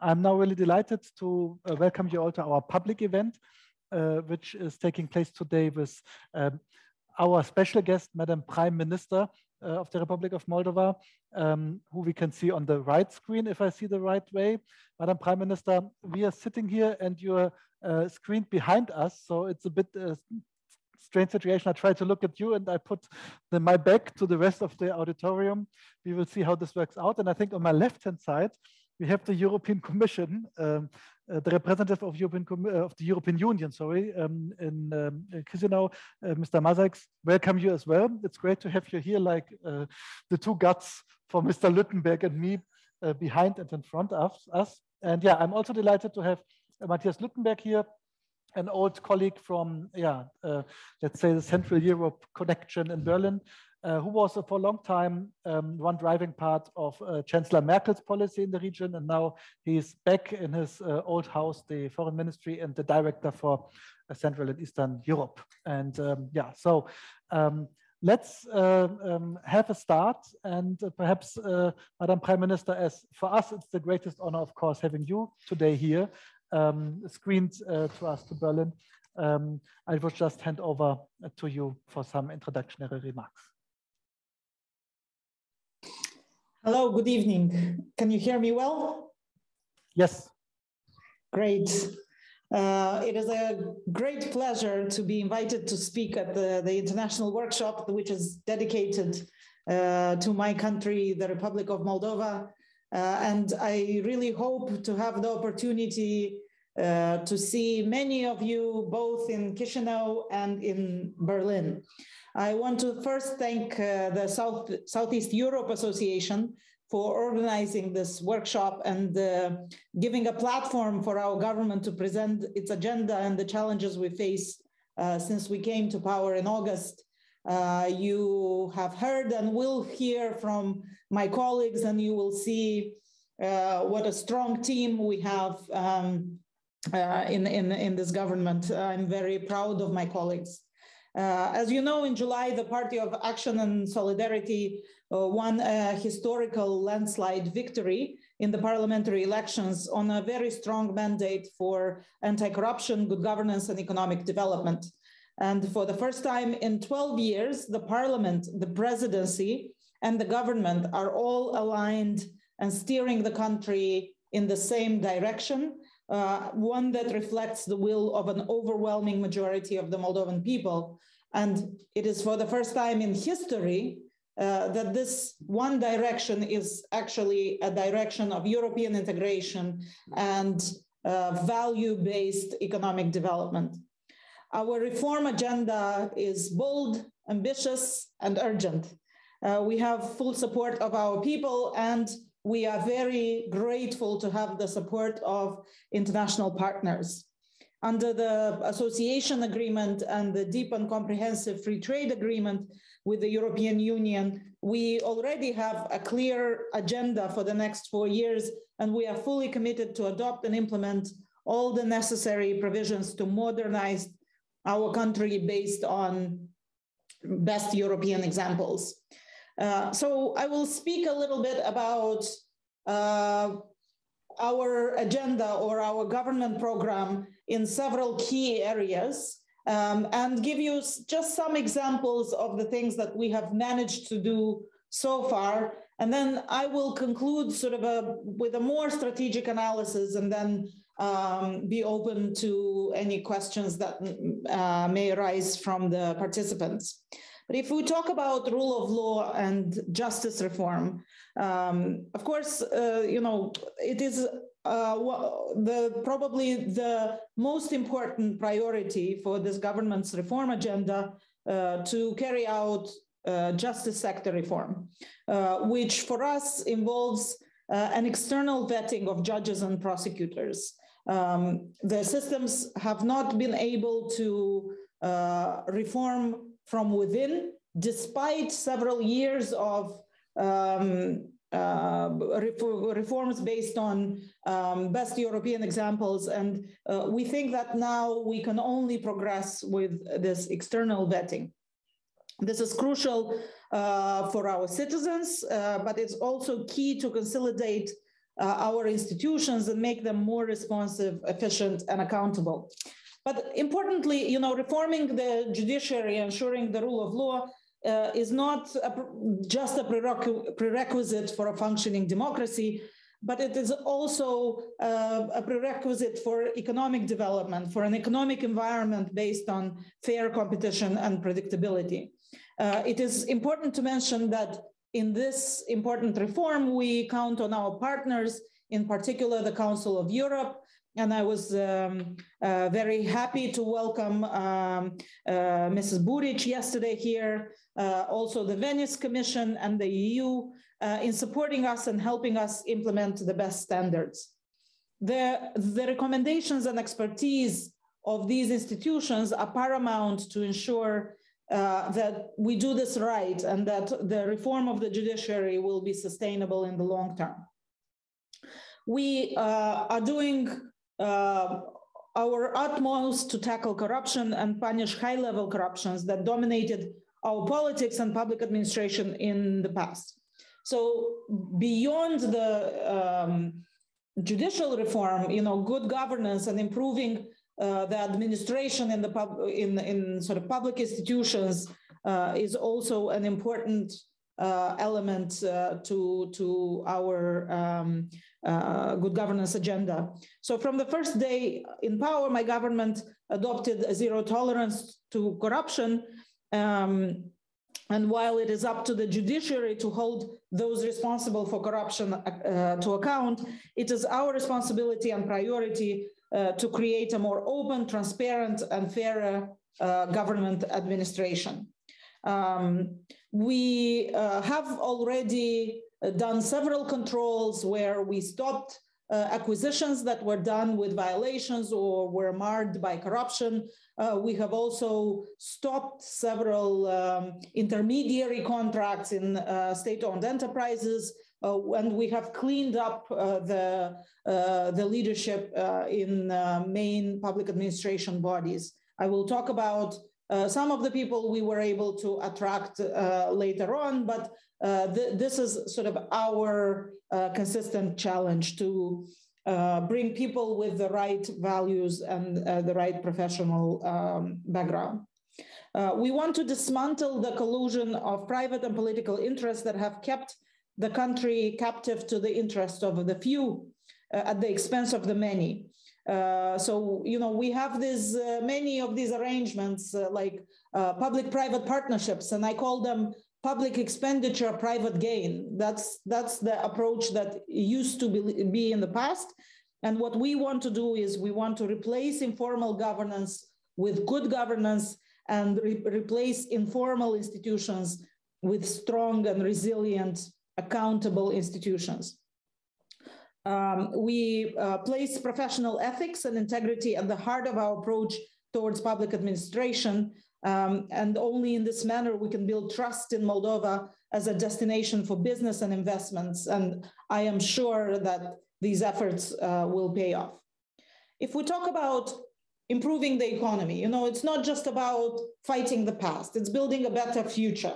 I'm now really delighted to uh, welcome you all to our public event, uh, which is taking place today with um, our special guest, Madam Prime Minister uh, of the Republic of Moldova, um, who we can see on the right screen, if I see the right way. Madam Prime Minister, we are sitting here and you're uh, screened behind us, so it's a bit uh, strange situation. I try to look at you and I put the, my back to the rest of the auditorium. We will see how this works out. And I think on my left-hand side, we have the European Commission, um, uh, the representative of, European uh, of the European Union, sorry, um, in, um, in Chisinau, uh, Mr. Mazeiks. Welcome you as well. It's great to have you here, like uh, the two guts for Mr. Lüttenberg and me uh, behind and in front of us. And yeah, I'm also delighted to have Matthias Lüttenberg here, an old colleague from, yeah, uh, let's say the Central Europe connection in Berlin, uh, who was uh, for a long time um, one driving part of uh, Chancellor Merkel's policy in the region. And now he's back in his uh, old house, the foreign ministry, and the director for uh, Central and Eastern Europe. And um, yeah, so um, let's um, have a start. And perhaps, Madam Prime Minister, as for us, it's the greatest honor, of course, having you today here um, screened to us to Berlin. Um, I will just hand over to you for some introductory remarks. Hello, good evening. Can you hear me well? Yes. Great. Uh, it is a great pleasure to be invited to speak at the, the international workshop, which is dedicated uh, to my country, the Republic of Moldova. Uh, and I really hope to have the opportunity uh, to see many of you both in Chisinau and in Berlin. I want to first thank uh, the South, Southeast Europe Association for organizing this workshop and uh, giving a platform for our government to present its agenda and the challenges we face uh, since we came to power in August. Uh, you have heard and will hear from my colleagues and you will see uh, what a strong team we have um, uh, in, in, in this government. I'm very proud of my colleagues. Uh, as you know, in July, the Party of Action and Solidarity uh, won a historical landslide victory in the parliamentary elections on a very strong mandate for anti-corruption, good governance, and economic development. And for the first time in 12 years, the parliament, the presidency, and the government are all aligned and steering the country in the same direction uh, one that reflects the will of an overwhelming majority of the Moldovan people. And it is for the first time in history uh, that this one direction is actually a direction of European integration and uh, value-based economic development. Our reform agenda is bold, ambitious, and urgent. Uh, we have full support of our people and we are very grateful to have the support of international partners. Under the association agreement and the deep and comprehensive free trade agreement with the European Union, we already have a clear agenda for the next four years, and we are fully committed to adopt and implement all the necessary provisions to modernize our country based on best European examples. Uh, so I will speak a little bit about uh, our agenda or our government program in several key areas um, and give you just some examples of the things that we have managed to do so far. And then I will conclude sort of a, with a more strategic analysis and then um, be open to any questions that uh, may arise from the participants. But if we talk about rule of law and justice reform, um, of course, uh, you know, it is uh, the probably the most important priority for this government's reform agenda uh, to carry out uh, justice sector reform, uh, which for us involves uh, an external vetting of judges and prosecutors. Um, the systems have not been able to reform from within, despite several years of um, uh, reforms based on um, best European examples. And uh, we think that now we can only progress with this external vetting. This is crucial uh, for our citizens, uh, but it's also key to consolidate uh, our institutions and make them more responsive, efficient, and accountable. But importantly, you know, reforming the judiciary, ensuring the rule of law uh, is not a, just a prerequ prerequisite for a functioning democracy, but it is also uh, a prerequisite for economic development, for an economic environment based on fair competition and predictability. Uh, it is important to mention that in this important reform, we count on our partners, in particular the Council of Europe, and I was um, uh, very happy to welcome um, uh, Mrs. Buric yesterday here, uh, also the Venice Commission and the EU uh, in supporting us and helping us implement the best standards. The, the recommendations and expertise of these institutions are paramount to ensure uh, that we do this right and that the reform of the judiciary will be sustainable in the long term. We uh, are doing uh, our utmost to tackle corruption and punish high level corruptions that dominated our politics and public administration in the past. So beyond the um, judicial reform, you know, good governance and improving uh, the administration in the pub in in sort of public institutions uh, is also an important uh, element uh, to to our um, uh, good governance agenda. So from the first day in power, my government adopted a zero tolerance to corruption. Um, and while it is up to the judiciary to hold those responsible for corruption uh, to account, it is our responsibility and priority uh, to create a more open, transparent, and fairer uh, government administration. Um, we uh, have already done several controls where we stopped uh, acquisitions that were done with violations or were marred by corruption. Uh, we have also stopped several um, intermediary contracts in uh, state-owned enterprises, uh, and we have cleaned up uh, the, uh, the leadership in main public administration bodies. I will talk about some of the people we were able to attract later on, but uh, th this is sort of our uh, consistent challenge to uh, bring people with the right values and uh, the right professional um, background. Uh, we want to dismantle the collusion of private and political interests that have kept the country captive to the interest of the few at the expense of the many. Uh, so you know we have these uh, many of these arrangements uh, like public-private partnerships, and I call them public expenditure, private gain. That's, that's the approach that used to be, be in the past. And what we want to do is we want to replace informal governance with good governance and re replace informal institutions with strong and resilient, accountable institutions. Um, we uh, place professional ethics and integrity at the heart of our approach towards public administration um, and only in this manner we can build trust in Moldova as a destination for business and investments. And I am sure that these efforts uh, will pay off. If we talk about improving the economy, you know, it's not just about fighting the past, it's building a better future.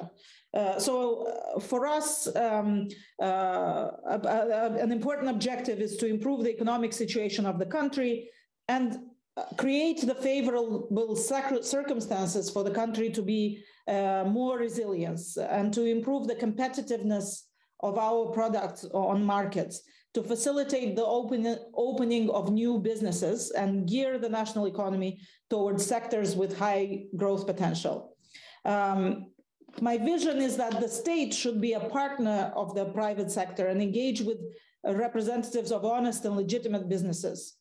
Uh, so uh, for us, um, uh, a, a, an important objective is to improve the economic situation of the country and create the favorable circumstances for the country to be uh, more resilient and to improve the competitiveness of our products on markets, to facilitate the open, opening of new businesses and gear the national economy towards sectors with high growth potential. Um, my vision is that the state should be a partner of the private sector and engage with representatives of honest and legitimate businesses.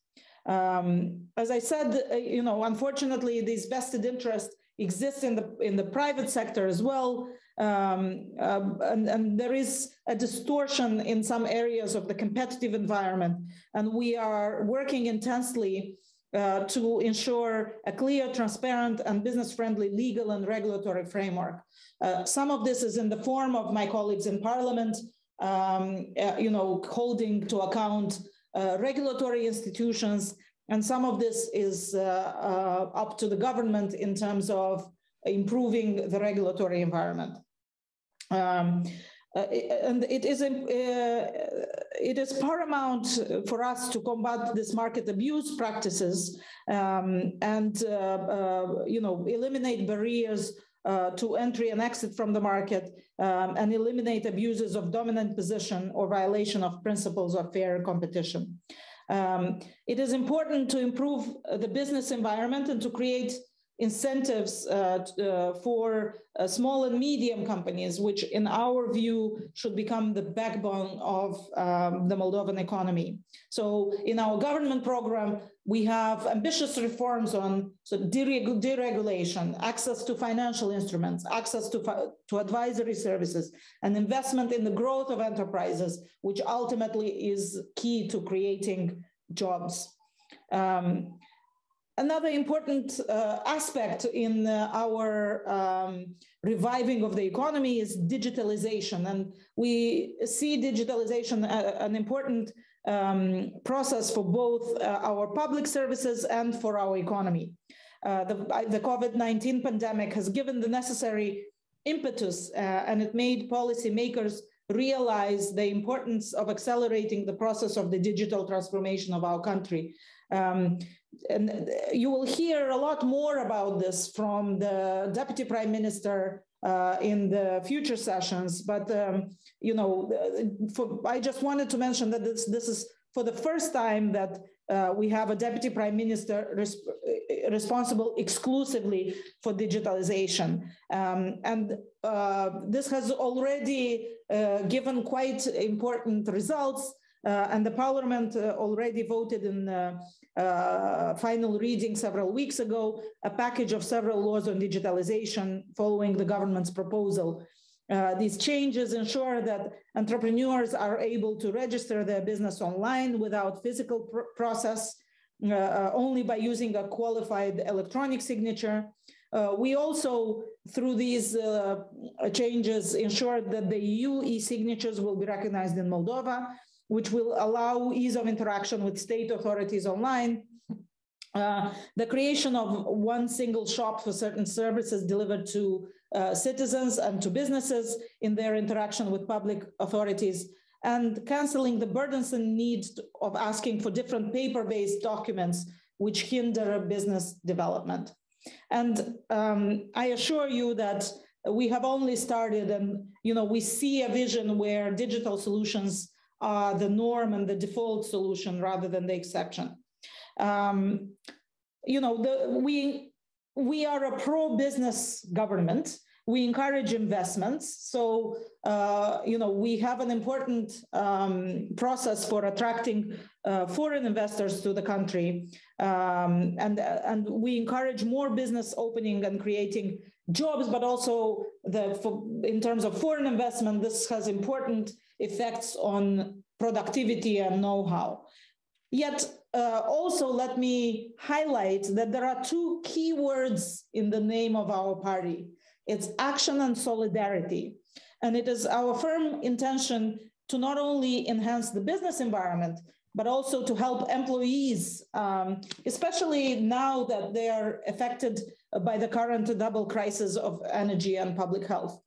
Um, as I said, uh, you know, unfortunately, these vested interests exist in the in the private sector as well, um, uh, and, and there is a distortion in some areas of the competitive environment, and we are working intensely uh, to ensure a clear, transparent, and business-friendly legal and regulatory framework. Uh, some of this is in the form of my colleagues in Parliament, um, uh, you know, holding to account uh, regulatory institutions, and some of this is uh, up to the government in terms of improving the regulatory environment. Um, and it is uh, it is paramount for us to combat this market abuse practices um, and uh, uh, you know eliminate barriers uh, to entry and exit from the market um, and eliminate abuses of dominant position or violation of principles of fair competition. Um, it is important to improve the business environment and to create incentives uh, uh, for uh, small and medium companies, which in our view should become the backbone of um, the Moldovan economy. So in our government program, we have ambitious reforms on so dereg deregulation, access to financial instruments, access to, to advisory services, and investment in the growth of enterprises, which ultimately is key to creating jobs. Um, Another important uh, aspect in uh, our um, reviving of the economy is digitalization. And we see digitalization uh, an important um, process for both uh, our public services and for our economy. Uh, the, the COVID-19 pandemic has given the necessary impetus and it made policymakers realize the importance of accelerating the process of the digital transformation of our country. Um, and you will hear a lot more about this from the deputy prime minister uh, in the future sessions. But um, you know, for, I just wanted to mention that this this is for the first time that uh, we have a deputy prime minister responsible exclusively for digitalization. Um, and uh, this has already uh, given quite important results. Uh, and the parliament uh, already voted in uh, final reading several weeks ago, a package of several laws on digitalization following the government's proposal. Uh, these changes ensure that entrepreneurs are able to register their business online without physical pr process, uh, uh only by using a qualified electronic signature. Uh, we also, through these uh, changes, ensured that the EU e-signatures will be recognized in Moldova which will allow ease of interaction with state authorities online. Uh, the creation of one single shop for certain services delivered to uh, citizens and to businesses in their interaction with public authorities and canceling the burdensome need of asking for different paper-based documents which hinder business development. And um, I assure you that we have only started and you know we see a vision where digital solutions are the norm and the default solution rather than the exception. Um, you know, the, we we are a pro-business government. We encourage investments. So, uh, you know, we have an important um, process for attracting uh, foreign investors to the country. Um, and, and we encourage more business opening and creating jobs, but also the, for, in terms of foreign investment, this has important effects on productivity and know-how. Yet uh, also let me highlight that there are two key words in the name of our party. It's action and solidarity. And it is our firm intention to not only enhance the business environment, but also to help employees, um, especially now that they are affected by the current double crisis of energy and public health.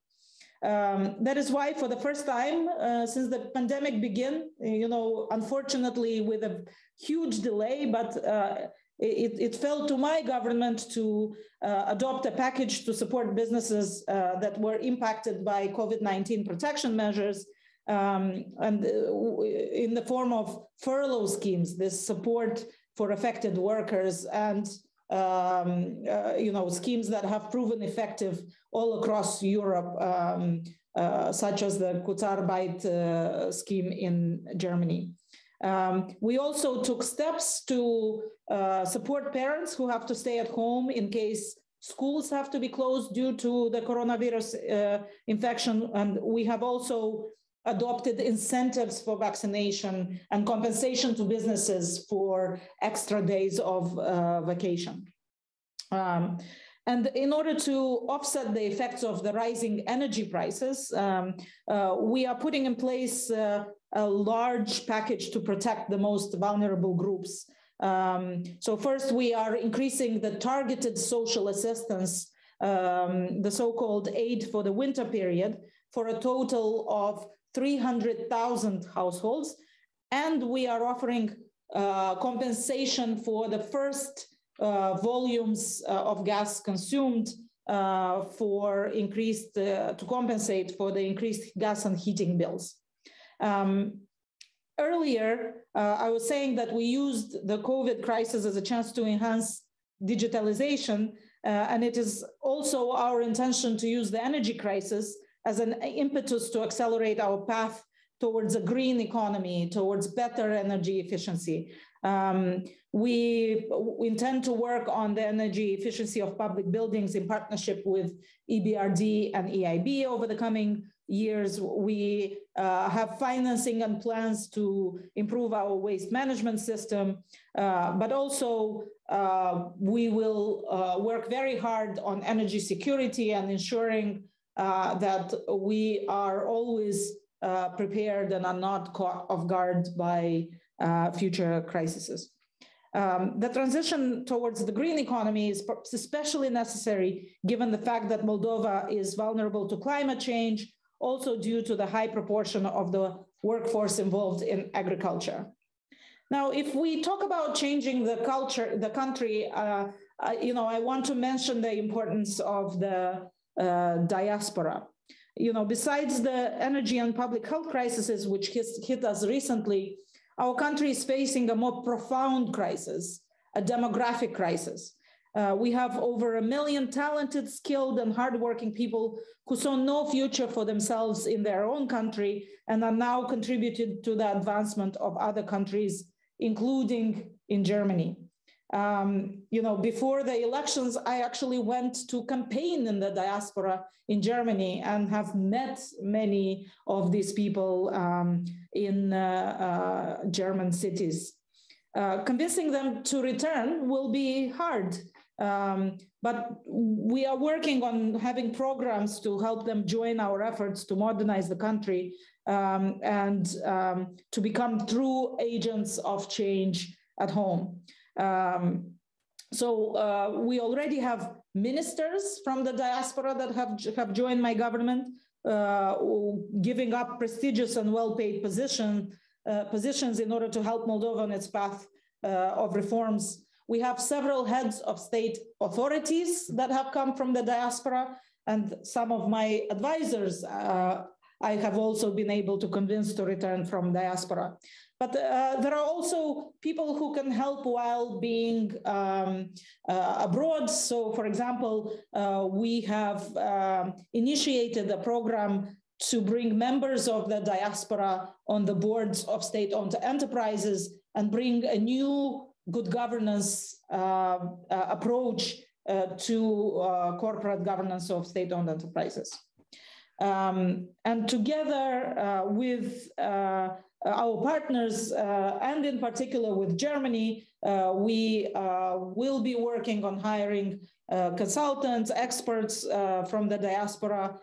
Um, that is why, for the first time uh, since the pandemic began, you know, unfortunately with a huge delay, but uh, it, it, fell to my government to uh, adopt a package to support businesses uh, that were impacted by COVID-19 protection measures um, and uh, in the form of furlough schemes, this support for affected workers and um, uh, you know, schemes that have proven effective all across Europe, um, uh, such as the Kurzarbeit uh, scheme in Germany. Um, we also took steps to uh, support parents who have to stay at home in case schools have to be closed due to the coronavirus uh, infection. And we have also adopted incentives for vaccination and compensation to businesses for extra days of uh, vacation. Um, and in order to offset the effects of the rising energy prices, um, uh, we are putting in place uh, a large package to protect the most vulnerable groups. Um, so first, we are increasing the targeted social assistance, um, the so-called aid for the winter period, for a total of 300,000 households. and we are offering uh, compensation for the first uh, volumes uh, of gas consumed uh, for increased, uh, to compensate for the increased gas and heating bills. Um, earlier, uh, I was saying that we used the COVID crisis as a chance to enhance digitalization, and it is also our intention to use the energy crisis as an impetus to accelerate our path towards a green economy, towards better energy efficiency. Um, we, intend to work on the energy efficiency of public buildings in partnership with EBRD and EIB over the coming years. We uh, have financing and plans to improve our waste management system, uh, but also uh, we will uh, work very hard on energy security and ensuring uh, that we are always uh, prepared and are not caught off guard by future crises. Um, the transition towards the green economy is especially necessary given the fact that Moldova is vulnerable to climate change, also due to the high proportion of the workforce involved in agriculture. Now, if we talk about changing the culture, the country, uh, uh, you know, I want to mention the importance of the uh, diaspora you know, besides the energy and public health crises which hit us recently, our country is facing a more profound crisis, a demographic crisis. Uh, we have over a million talented, skilled, and hardworking people who saw no future for themselves in their own country and are now contributed to the advancement of other countries, including in Germany. Um, you know, before the elections, I actually went to campaign in the diaspora in Germany and have met many of these people um, in uh, uh, German cities. Uh, convincing them to return will be hard, um, but we are working on having programs to help them join our efforts to modernize the country um, and um, to become true agents of change at home. Um, so uh, we already have ministers from the diaspora that have, have joined my government, uh, giving up prestigious and well-paid position, uh, positions in order to help Moldova on its path uh, of reforms. We have several heads of state authorities that have come from the diaspora, and some of my advisors uh, I have also been able to convince to return from diaspora. But uh, there are also people who can help while being um, uh, abroad. So, for example, uh, we have um, initiated a program to bring members of the diaspora on the boards of state owned enterprises and bring a new good governance uh, uh, approach uh, to uh, corporate governance of state owned enterprises. Um, and together uh, with uh, our partners, and in particular with Germany, we will be working on hiring consultants, experts from the diaspora,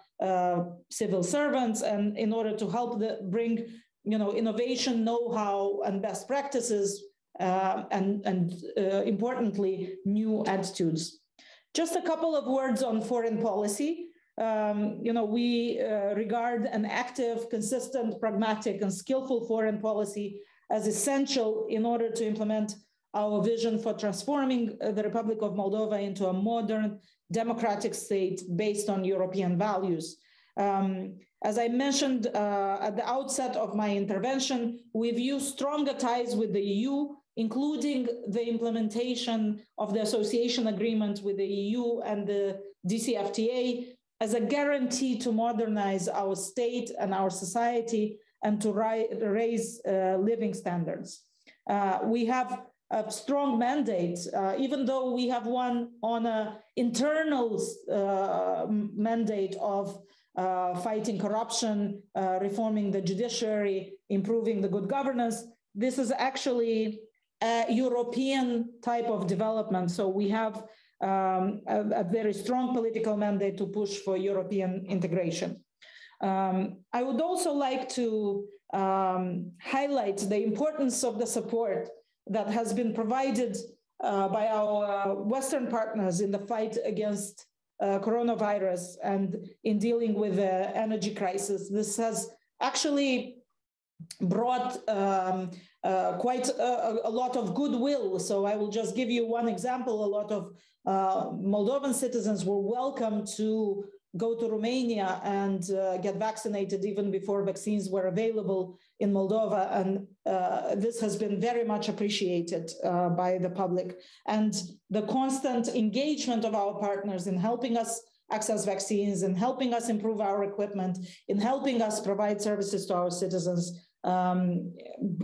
civil servants, and in order to help the, bring you know, innovation, know-how, and best practices, uh, and, and uh, importantly, new attitudes. Just a couple of words on foreign policy um, you know, we uh, regard an active, consistent, pragmatic, and skillful foreign policy as essential in order to implement our vision for transforming uh, the Republic of Moldova into a modern, democratic state based on European values. Um, as I mentioned uh, at the outset of my intervention, we view stronger ties with the EU, including the implementation of the association agreement with the EU and the DCFTA as a guarantee to modernize our state and our society and to raise uh, living standards. Uh, we have a strong mandate, uh, even though we have one on an internal uh, mandate of fighting corruption, uh, reforming the judiciary, improving the good governance. This is actually a European type of development. So we have um, a, a, very strong political mandate to push for European integration. Um, I would also like to um, highlight the importance of the support that has been provided uh, by our uh, Western partners in the fight against uh, coronavirus and in dealing with the energy crisis. This has actually brought um, uh, quite a, a, lot of goodwill. So I will just give you one example. A lot of uh, Moldovan citizens were welcome to go to Romania and uh, get vaccinated even before vaccines were available in Moldova. And uh, this has been very much appreciated uh, by the public. And the constant engagement of our partners in helping us access vaccines, in helping us improve our equipment, in helping us provide services to our citizens, um,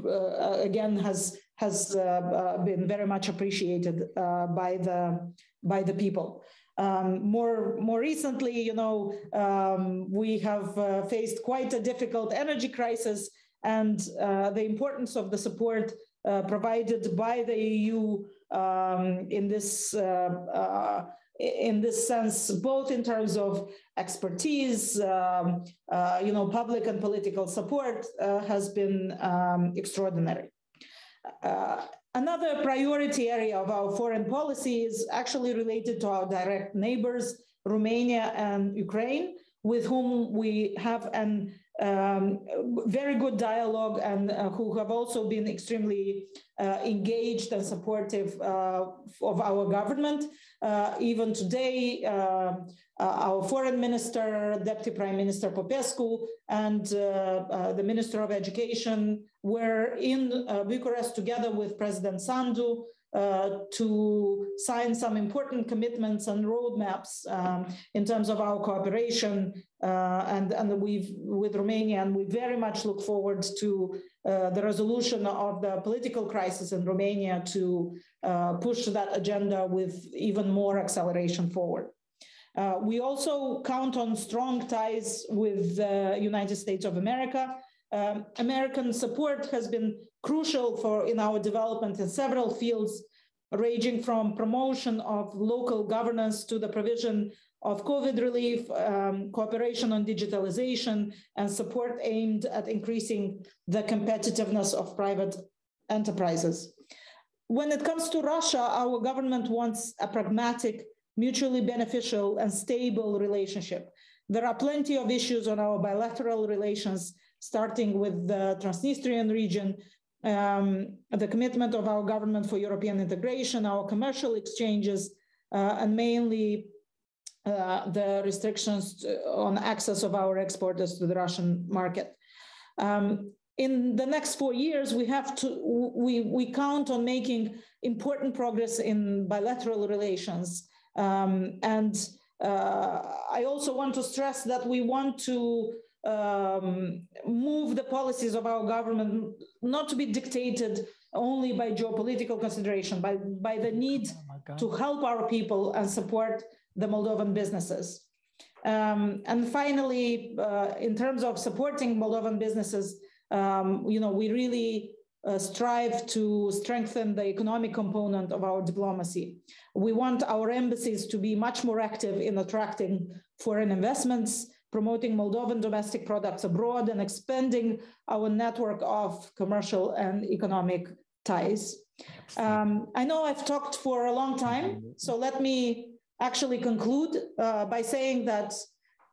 uh, again, has has uh, uh, been very much appreciated by the by the people. Um, more more recently, you know, um, we have uh, faced quite a difficult energy crisis, and uh, the importance of the support uh, provided by the EU um, in this uh, in this sense, both in terms of expertise, um, uh, you know, public and political support, uh, has been um, extraordinary. Another priority area of our foreign policy is actually related to our direct neighbors, Romania and Ukraine, with whom we have an um, very good dialogue and uh, who have also been extremely uh, engaged and supportive uh, of our government. Uh, even today, um, uh, our foreign minister, Deputy Prime Minister Popescu, and uh, the Minister of Education were in Bucharest together with President Sandu uh, to sign some important commitments and roadmaps um, in terms of our cooperation uh, and, and we've with Romania, and we very much look forward to uh, the resolution of the political crisis in Romania to uh, push that agenda with even more acceleration forward. Uh, we also count on strong ties with the United States of America. Um, American support has been crucial for in our development in several fields, ranging from promotion of local governance to the provision of COVID relief, um, cooperation on digitalization, and support aimed at increasing the competitiveness of private enterprises. When it comes to Russia, our government wants a pragmatic, mutually beneficial, and stable relationship. There are plenty of issues on our bilateral relations, starting with the Transnistrian region, um, the commitment of our government for European integration, our commercial exchanges, uh, and mainly uh, the restrictions on access of our exporters to the Russian market. Um, in the next four years, we have to we we count on making important progress in bilateral relations, um, and uh, I also want to stress that we want to um, move the policies of our government not to be dictated only by geopolitical consideration, by, by the need oh to help our people and support the Moldovan businesses. Um, and finally, uh, in terms of supporting Moldovan businesses, um, you know, we really uh, strive to strengthen the economic component of our diplomacy. We want our embassies to be much more active in attracting foreign investments, promoting Moldovan domestic products abroad, and expanding our network of commercial and economic ties. Um, I know I've talked for a long time, so let me actually conclude uh, by saying that,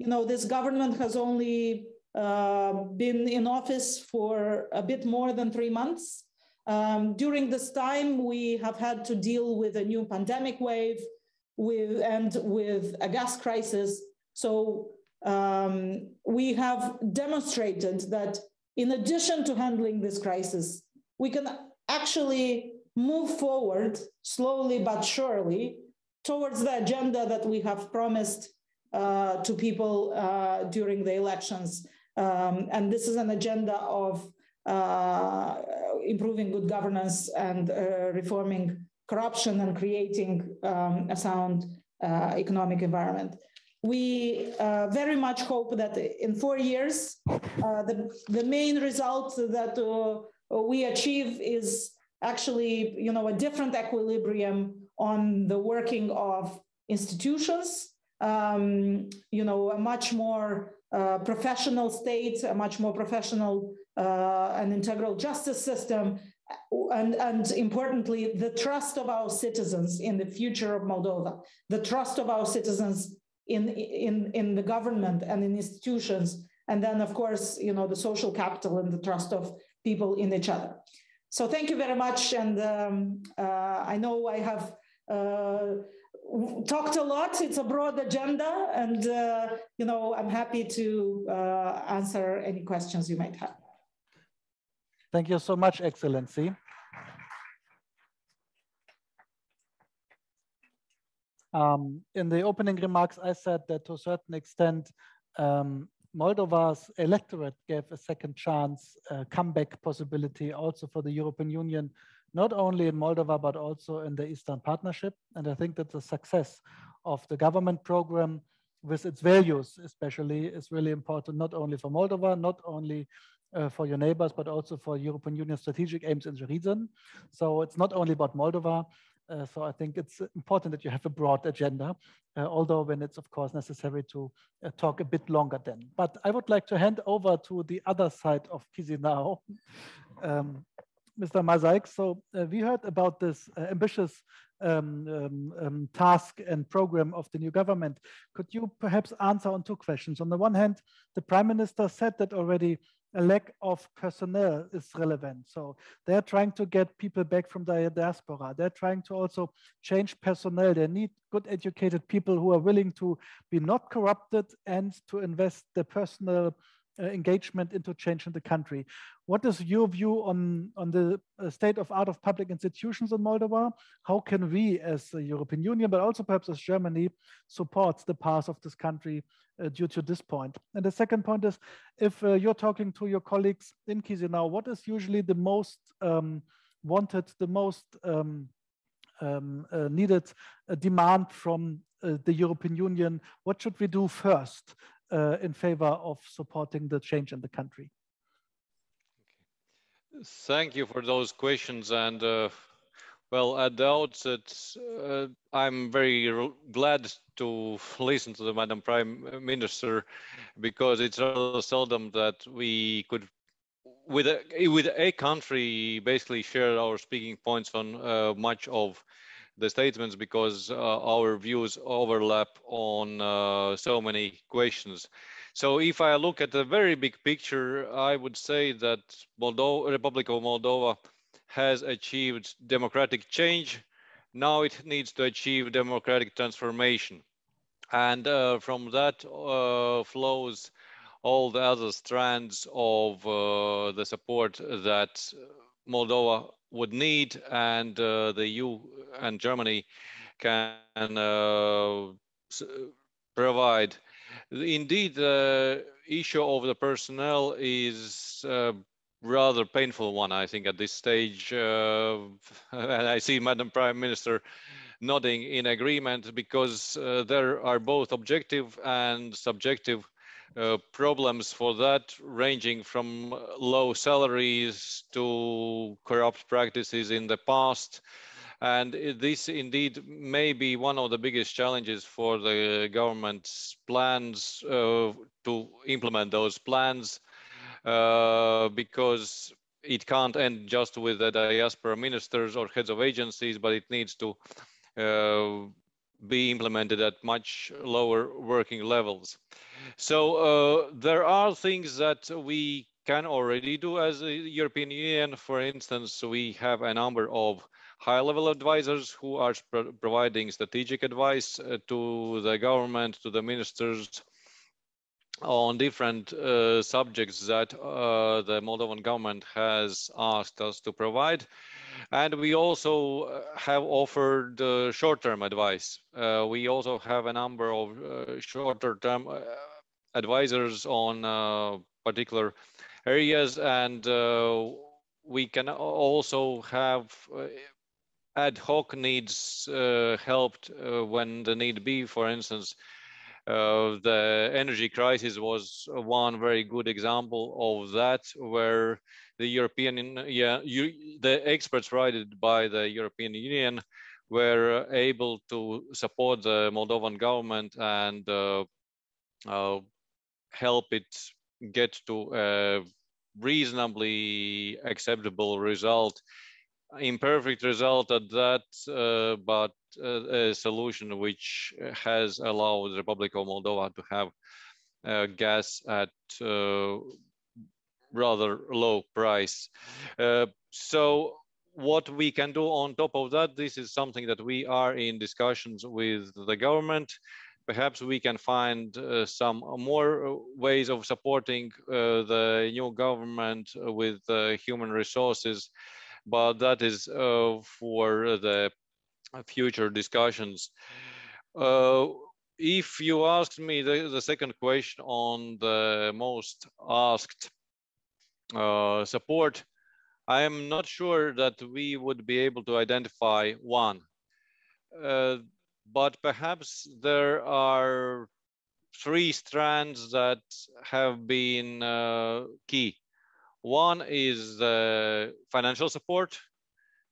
you know, this government has only uh, been in office for a bit more than three months. Um, during this time, we have had to deal with a new pandemic wave with, and with a gas crisis. So um, we have demonstrated that in addition to handling this crisis, we can actually move forward slowly but surely towards the agenda that we have promised uh, to people uh, during the elections. Um, and this is an agenda of uh, improving good governance and uh, reforming corruption and creating um, a sound uh, economic environment. We uh, very much hope that in four years, the, the main result that we achieve is actually you know, a different equilibrium on the working of institutions, um, you know, a much more uh, professional state, a much more professional uh, and integral justice system, and, and importantly, the trust of our citizens in the future of Moldova, the trust of our citizens in, in, in the government and in institutions, And then, of course, you know, the social capital and the trust of people in each other. So thank you very much. And um, uh, I know I have uh, talked a lot. It's a broad agenda, and uh, you know I'm happy to uh, answer any questions you might have. Thank you so much, Excellency. Um, in the opening remarks, I said that to a certain extent, um, Moldova's electorate gave a second chance, uh, comeback possibility also for the European Union, not only in Moldova, but also in the Eastern Partnership. And I think that the success of the government program with its values, especially, is really important, not only for Moldova, not only uh, for your neighbors, but also for European Union strategic aims in the region. So it's not only about Moldova, uh, so I think it's important that you have a broad agenda, uh, although when it's of course necessary to uh, talk a bit longer then. But I would like to hand over to the other side of Chisinau, um, Mr. Mazeiks. So uh, we heard about this uh, ambitious um, um, um, task and program of the new government. Could you perhaps answer on two questions? On the one hand, the prime minister said that already a lack of personnel is relevant. So they're trying to get people back from the diaspora. They're trying to also change personnel. They need good educated people who are willing to be not corrupted and to invest their personal engagement into change in the country. What is your view on, on the uh, state of art of public institutions in Moldova? How can we as the European Union, but also perhaps as Germany, support the path of this country uh, due to this point? And the second point is, if uh, you're talking to your colleagues in Chisinau, what is usually the most um, wanted, the most um, um, uh, needed uh, demand from uh, the European Union? What should we do first uh, in favor of supporting the change in the country? Thank you for those questions. And uh, well, at the outset, uh, I'm very glad to listen to the Madam Prime Minister because it's rather seldom that we could, with a, with a country, basically share our speaking points on uh, much of the statements because uh, our views overlap on uh, so many questions. So if I look at the very big picture, I would say that Moldova, Republic of Moldova has achieved democratic change. Now it needs to achieve democratic transformation. And uh, from that uh, flows all the other strands of uh, the support that Moldova would need and uh, the EU and Germany can uh, provide. Indeed, the issue of the personnel is uh, rather painful one, I think, at this stage. Uh, and I see Madam Prime Minister nodding in agreement because uh, there are both objective and subjective uh, problems for that, ranging from low salaries to corrupt practices in the past. And this indeed may be one of the biggest challenges for the government's plans uh, to implement those plans, uh, because it can't end just with the diaspora ministers or heads of agencies, but it needs to uh, be implemented at much lower working levels. So uh, there are things that we can already do as a European Union. For instance, we have a number of high-level advisors who are pro providing strategic advice uh, to the government, to the ministers on different uh, subjects that uh, the Moldovan government has asked us to provide. And we also uh, have offered uh, short-term advice. We also have a number of shorter-term advisors on uh, particular areas, and we can also have ad hoc needs helped when the need be. For instance, uh, the energy crisis was one very good example of that, where the European, yeah, you, the experts provided by the European Union were able to support the Moldovan government and uh, uh, help it get to a reasonably acceptable result imperfect result at that, uh, but uh, a solution which has allowed the Republic of Moldova to have uh, gas at uh, rather low price. Uh, so what we can do on top of that, this is something that we are in discussions with the government. Perhaps we can find uh, some more ways of supporting uh, the new government with uh, human resources, but that is uh, for the future discussions. Uh, if you asked me the, the second question on the most asked uh, support, I am not sure that we would be able to identify one. Uh, but perhaps there are three strands that have been uh, key. One is the financial support,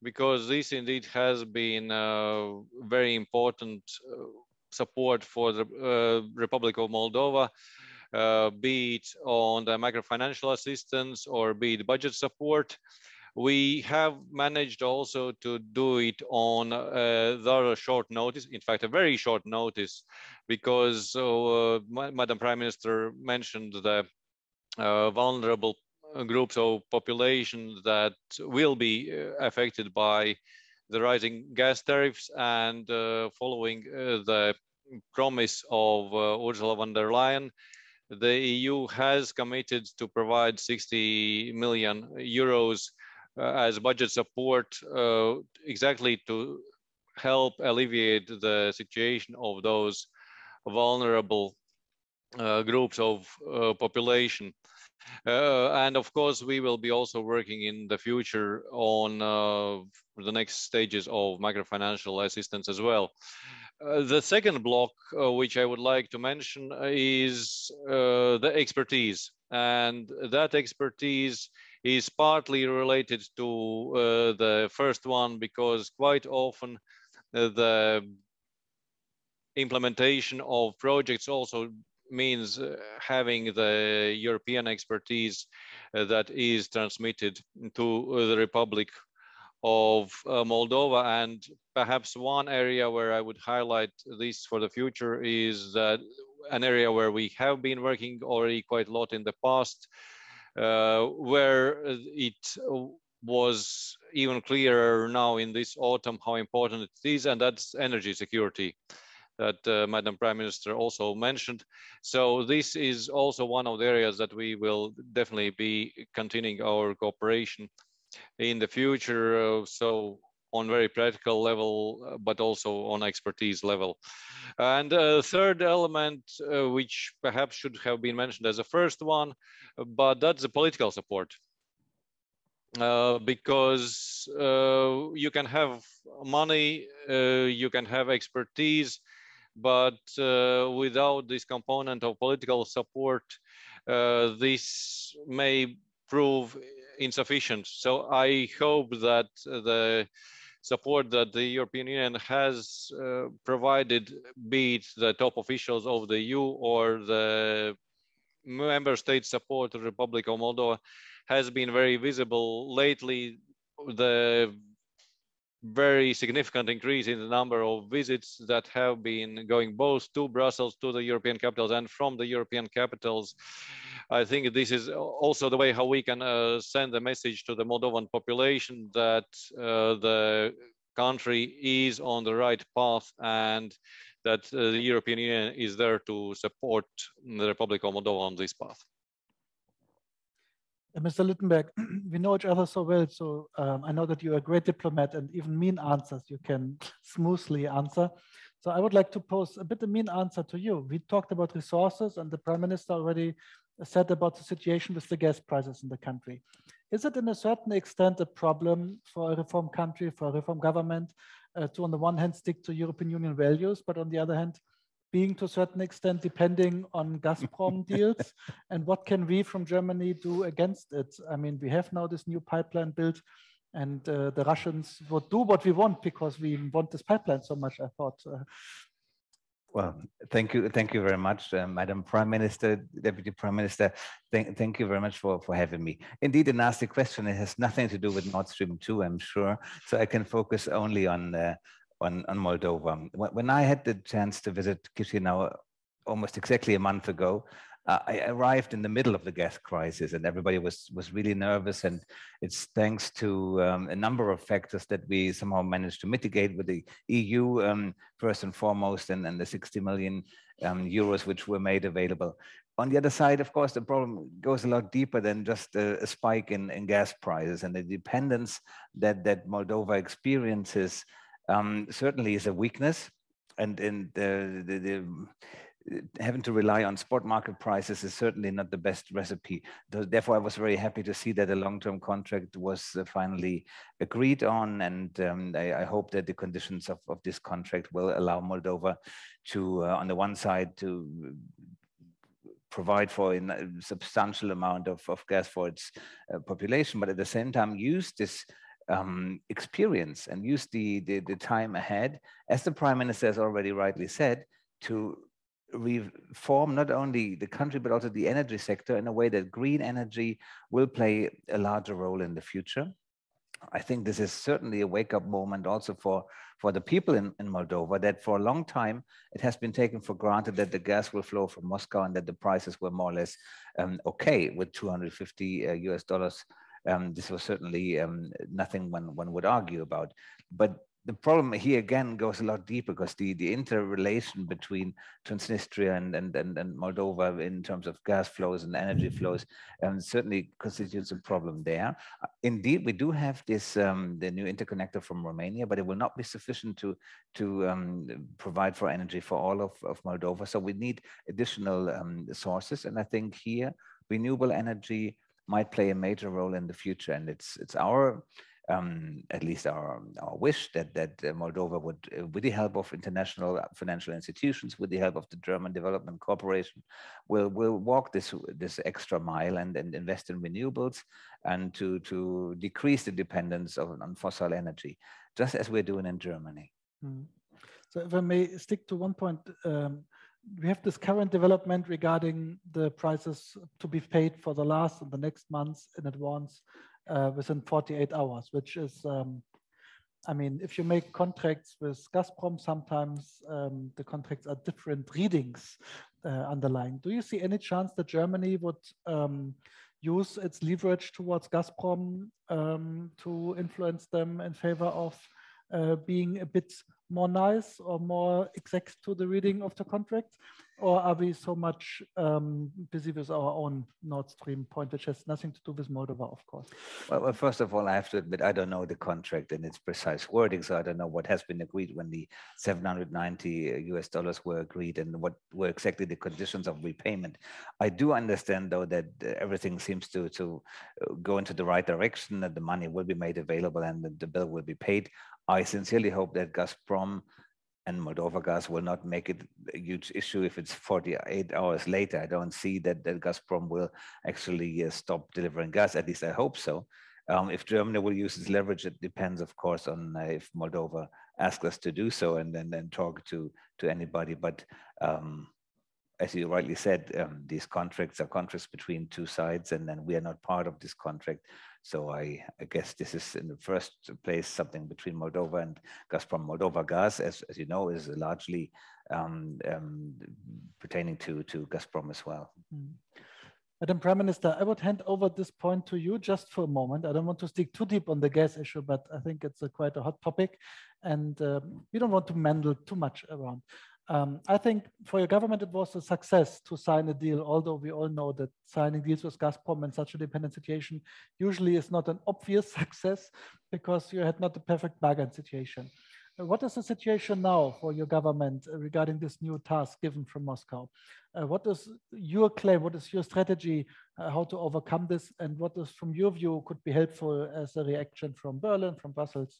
because this indeed has been uh, very important uh, support for the uh, Republic of Moldova uh, be it on the macro-financial assistance or be it budget support. We have managed also to do it on a rather short notice, in fact, a very short notice, because uh, Madam Prime Minister mentioned the uh, vulnerable groups of population that will be uh, affected by the rising gas tariffs and uh, following uh, the promise of Ursula von der Leyen, the EU has committed to provide 60 million euros uh, as budget support uh, exactly to help alleviate the situation of those vulnerable uh, groups of uh, population. Uh, and of course, we will be also working in the future on uh, the next stages of macrofinancial assistance as well. Uh, the second block, uh, which I would like to mention, is uh, the expertise. And that expertise is partly related to uh, the first one because quite often uh, the implementation of projects also means having the European expertise that is transmitted to the Republic of uh, Moldova. And perhaps one area where I would highlight this for the future is that an area where we have been working already quite a lot in the past, uh, where it was even clearer now in this autumn how important it is, and that's energy security that uh, Madam Prime Minister also mentioned. So this is also one of the areas that we will definitely be continuing our cooperation in the future. Uh, so on very practical level, uh, but also on expertise level. And a uh, third element, uh, which perhaps should have been mentioned as a first one, but that's the political support. Uh, because uh, you can have money, you can have expertise, but without this component of political support, this may prove insufficient. So I hope that the support that the European Union has uh, provided, be it the top officials of the EU or the member state support of the Republic of Moldova, has been very visible lately. The very significant increase in the number of visits that have been going both to Brussels, to the European capitals, and from the European capitals. I think this is also the way how we can uh, send a message to the Moldovan population that uh, the country is on the right path and that uh, the European Union is there to support the Republic of Moldova on this path. Mr. Lüttenberg, we know each other so well, so um, I know that you're a great diplomat and even mean answers you can smoothly answer. So I would like to pose a bit of mean answer to you. We talked about resources and the Prime Minister already said about the situation with the gas prices in the country. Is it in a certain extent a problem for a reform country, for a reform government uh, to on the one hand stick to European Union values, but on the other hand being to a certain extent depending on Gazprom deals. And what can we from Germany do against it? I mean, we have now this new pipeline built and uh, the Russians would do what we want because we want this pipeline so much, I thought. Uh, well, thank you, thank you very much, uh, Madam Prime Minister, Deputy Prime Minister. Thank, thank you very much for, for having me. Indeed, a nasty question. It has nothing to do with Nord Stream 2, I'm sure. So I can focus only on uh, on, on Moldova. When I had the chance to visit Chisinau almost exactly a month ago, uh, I arrived in the middle of the gas crisis, and everybody was was really nervous. And it's thanks to um, a number of factors that we somehow managed to mitigate with the EU um, first and foremost, and, and the 60 million um, euros which were made available. On the other side, of course, the problem goes a lot deeper than just a, a spike in, in gas prices and the dependence that that Moldova experiences um, certainly is a weakness and and the, the, the, having to rely on spot market prices is certainly not the best recipe. Therefore, I was very happy to see that a long-term contract was uh, finally agreed on, and um, I, I, hope that the conditions of, of this contract will allow Moldova to, uh, on the one side, to provide for a substantial amount of, of gas for its uh, population, but at the same time use this um, experience and use the, the, the time ahead, as the prime minister has already rightly said, to reform not only the country but also the energy sector in a way that green energy will play a larger role in the future. I think this is certainly a wake-up moment also for, for the people in, in Moldova that for a long time it has been taken for granted that the gas will flow from Moscow and that the prices were more or less um, okay with 250 uh, US dollars um, this was certainly um, nothing one, one would argue about. But the problem here again goes a lot deeper because the, the interrelation between Transnistria and, and, and, and Moldova in terms of gas flows and energy flows um, certainly constitutes a problem there. Uh, indeed, we do have this um, the new interconnector from Romania, but it will not be sufficient to, to um, provide for energy for all of, of Moldova. So we need additional um, sources. And I think here renewable energy might play a major role in the future. And it's it's our um, at least our, our wish that that uh, Moldova would, uh, with the help of international financial institutions, with the help of the German Development Corporation, will will walk this this extra mile and, and invest in renewables and to to decrease the dependence of, on fossil energy, just as we're doing in Germany. Mm. So if I may stick to one point, um, we have this current development regarding the prices to be paid for the last and the next months in advance uh, within 48 hours, which is, um, I mean, if you make contracts with Gazprom, sometimes um, the contracts are different readings uh, underlying. Do you see any chance that Germany would um, use its leverage towards Gazprom um, to influence them in favor of uh, being a bit more nice or more exact to the reading of the contract? Or are we so much um, busy with our own Nord Stream point, which has nothing to do with Moldova, of course? Well, well, first of all, I have to admit, I don't know the contract and its precise wording, so I don't know what has been agreed when the 790 US dollars were agreed and what were exactly the conditions of repayment. I do understand, though, that everything seems to, to uh, go into the right direction, that the money will be made available and the bill will be paid. I sincerely hope that Gazprom and Moldova gas will not make it a huge issue if it's 48 hours later. I don't see that, that Gazprom will actually uh, stop delivering gas. At least I hope so. Um, if Germany will use its leverage, it depends, of course, on uh, if Moldova asks us to do so and then, then talk to, to anybody. But um, as you rightly said, um, these contracts are contracts between two sides, and then we are not part of this contract. So I, I guess this is in the first place something between Moldova and Gazprom. Moldova Gas, as, as you know, is largely um, um, pertaining to, to Gazprom as well. Mm. Madam Prime Minister, I would hand over this point to you just for a moment. I don't want to stick too deep on the gas issue, but I think it's a quite a hot topic and um, we don't want to meddle too much around. Um, I think for your government, it was a success to sign a deal, although we all know that signing deals with Gazprom in such a dependent situation usually is not an obvious success because you had not a perfect bargain situation. Uh, what is the situation now for your government uh, regarding this new task given from Moscow? Uh, what is your claim? What is your strategy? Uh, how to overcome this? And what is, from your view, could be helpful as a reaction from Berlin, from Brussels?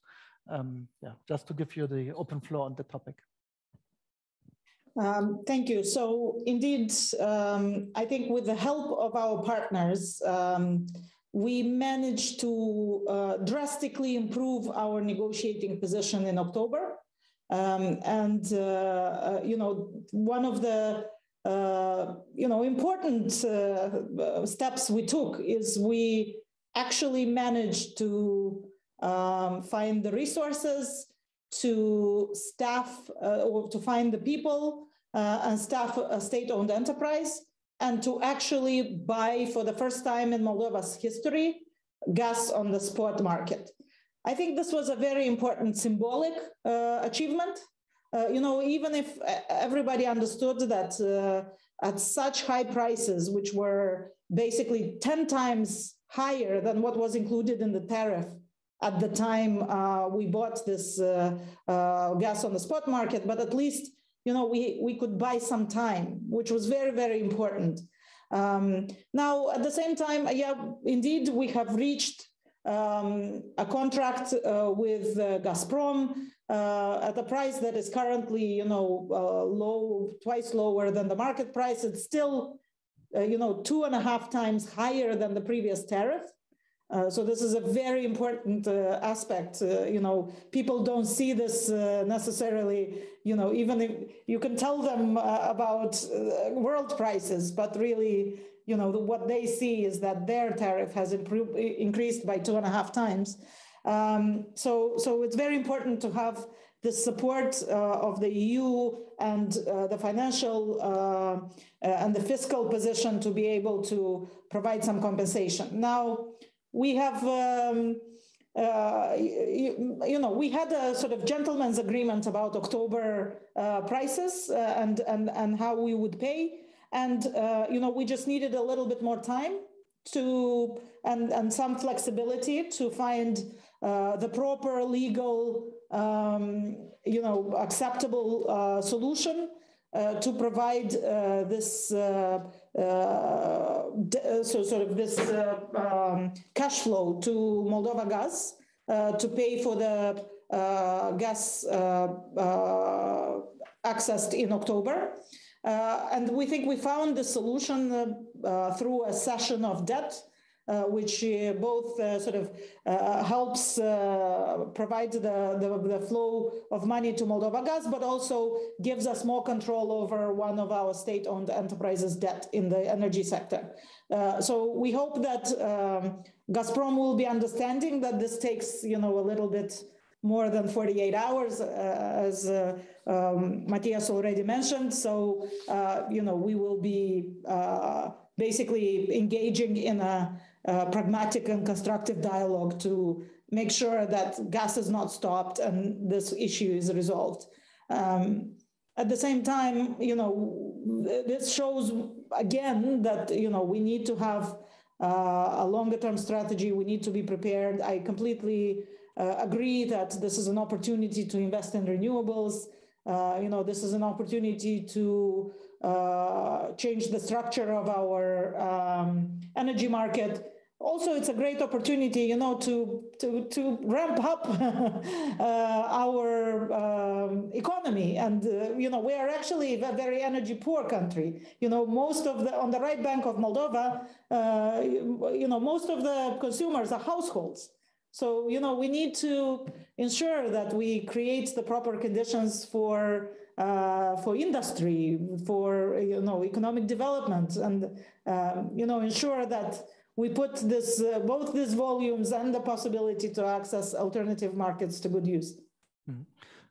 Um, yeah, just to give you the open floor on the topic. Um, thank you. So indeed, um, I think with the help of our partners, um, we managed to uh, drastically improve our negotiating position in October. Um, and, uh, uh, you know, one of the, uh, you know, important uh, steps we took is we actually managed to um, find the resources to staff uh, or to find the people uh, and staff a state-owned enterprise and to actually buy for the first time in Moldova's history gas on the spot market. I think this was a very important symbolic uh, achievement. Uh, you know, even if everybody understood that uh, at such high prices, which were basically 10 times higher than what was included in the tariff at the time uh, we bought this uh, uh, gas on the spot market, but at least you know we we could buy some time, which was very very important. Um, now at the same time, yeah, indeed we have reached um, a contract uh, with uh, Gazprom uh, at a price that is currently you know low, twice lower than the market price. It's still you know two and a half times higher than the previous tariff. Uh, so this is a very important uh, aspect. Uh, you know, people don't see this uh, necessarily. You know, even if you can tell them uh, about world prices, but really, you know, the, what they see is that their tariff has improved, increased by two and a half times. Um, so, so it's very important to have the support of the EU and the financial and the fiscal position to be able to provide some compensation. Now we have, um, uh, you, you, know, we had a sort of gentleman's agreement about October uh, prices uh, and, and, and how we would pay. And, uh, you know, we just needed a little bit more time to, and, and some flexibility to find uh, the proper legal, um, you know, acceptable uh, solution to provide uh, this uh, so sort of this um, cash flow to Moldova Gas to pay for the gas accessed in October. Uh, and we think we found the solution uh, uh, through a cession of debt uh, which uh, both uh, sort of helps provide the, the, the, flow of money to Moldova Gas, but also gives us more control over one of our state-owned enterprises' debt in the energy sector. so we hope that um, Gazprom will be understanding that this takes, you know, a little bit more than 48 hours, uh, as uh, um, Matthias already mentioned. So, uh, you know, we will be basically engaging in a pragmatic and constructive dialogue to make sure that gas is not stopped and this issue is resolved. Um, at the same time, you know, this shows again that, you know, we need to have uh, a longer term strategy. We need to be prepared. I completely uh, agree that this is an opportunity to invest in renewables. Uh, you know, this is an opportunity to uh, change the structure of our um, energy market. Also, it's a great opportunity, you know, to to to ramp up uh, our um, economy, and uh, you know, we are actually a very energy poor country. You know, most of the on the right bank of Moldova, uh, you know, most of the consumers are households. So, you know, we need to ensure that we create the proper conditions for uh, for industry, for you know economic development, and um, you know ensure that we put this uh, both these volumes and the possibility to access alternative markets to good use. Mm -hmm.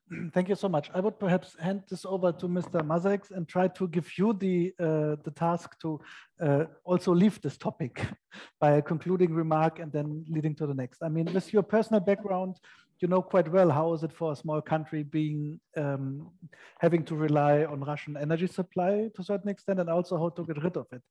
Thank you so much. I would perhaps hand this over to Mr. Mazeiks and try to give you the uh, the task to uh, also leave this topic by a concluding remark and then leading to the next. I mean, with your personal background, you know quite well how is it for a small country being um, having to rely on Russian energy supply to a certain extent, and also how to get rid of it?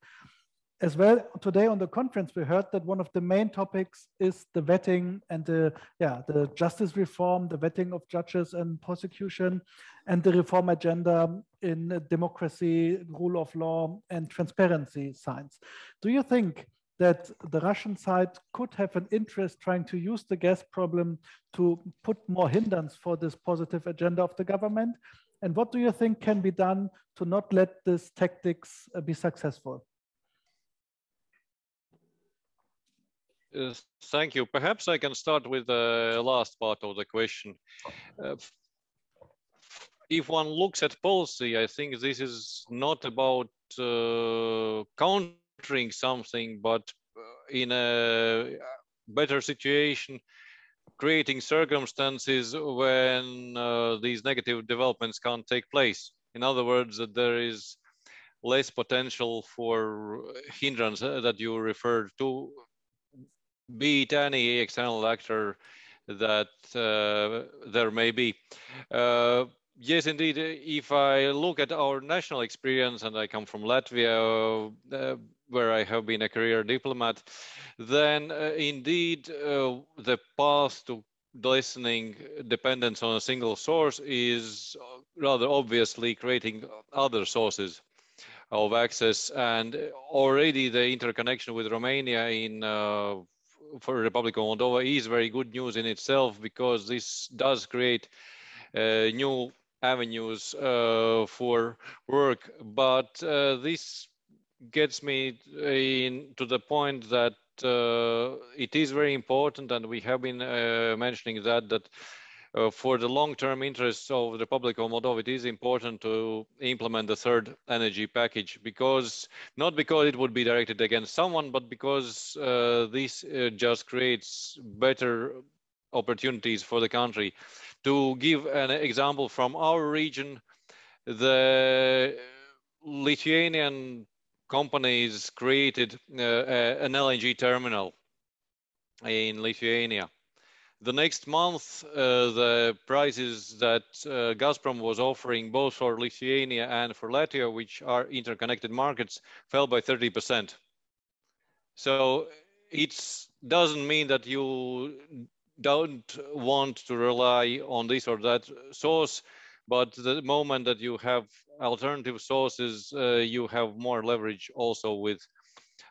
As well today on the conference we heard that one of the main topics is the vetting and the yeah the justice reform the vetting of judges and prosecution and the reform agenda in democracy rule of law and transparency science. Do you think that the Russian side could have an interest trying to use the gas problem to put more hindrance for this positive agenda of the government? And what do you think can be done to not let these tactics uh, be successful? Thank you. Perhaps I can start with the last part of the question. Uh, if one looks at policy, I think this is not about uh, something, but uh, in a better situation, creating circumstances when uh, these negative developments can't take place. In other words, that there is less potential for hindrance that you referred to, be it any external actor that uh, there may be. Uh, yes, indeed. If I look at our national experience, and I come from Latvia, uh, where I have been a career diplomat, then uh, indeed uh, the path to lessening dependence on a single source is rather obviously creating other sources of access. And already the interconnection with Romania in uh, for Republic of Moldova is very good news in itself because this does create uh, new avenues uh, for work. But uh, this gets me in, to the point that uh, it is very important, and we have been uh, mentioning that that uh, for the long-term interests of the Republic of Moldova, it is important to implement the third energy package because not because it would be directed against someone, but because this just creates better opportunities for the country. To give an example from our region, the Lithuanian companies created uh, an LNG terminal in Lithuania. The next month, uh, the prices that uh, Gazprom was offering both for Lithuania and for Latvia, which are interconnected markets, fell by 30%. So it doesn't mean that you don't want to rely on this or that source but the moment that you have alternative sources, uh, you have more leverage also with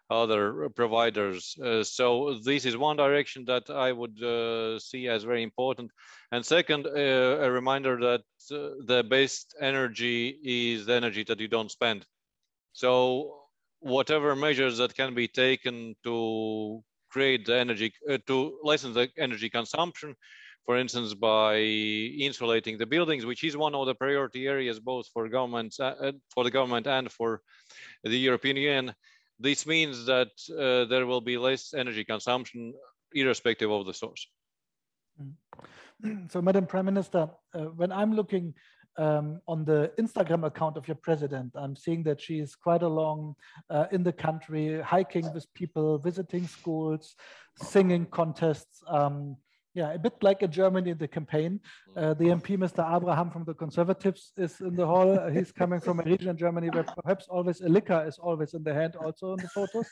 other providers. Uh, so this is one direction that I would uh, see as very important. And second, uh, a reminder that uh, the best energy is the energy that you don't spend. So whatever measures that can be taken to create the energy, uh, to lessen the energy consumption, for instance, by insulating the buildings, which is one of the priority areas both for governments, uh, uh, for the government and for the European Union. This means that uh, there will be less energy consumption irrespective of the source. Mm. So, Madam Prime Minister, uh, when I'm looking um, on the Instagram account of your president, I'm seeing that she is quite along uh, in the country, hiking with people, visiting schools, singing contests. Um, yeah, a bit like in Germany in the campaign. Uh, the MP, Mr. Abraham from the Conservatives, is in the hall. He's coming from a region in Germany where perhaps always a liquor is always in the hand, also in the photos.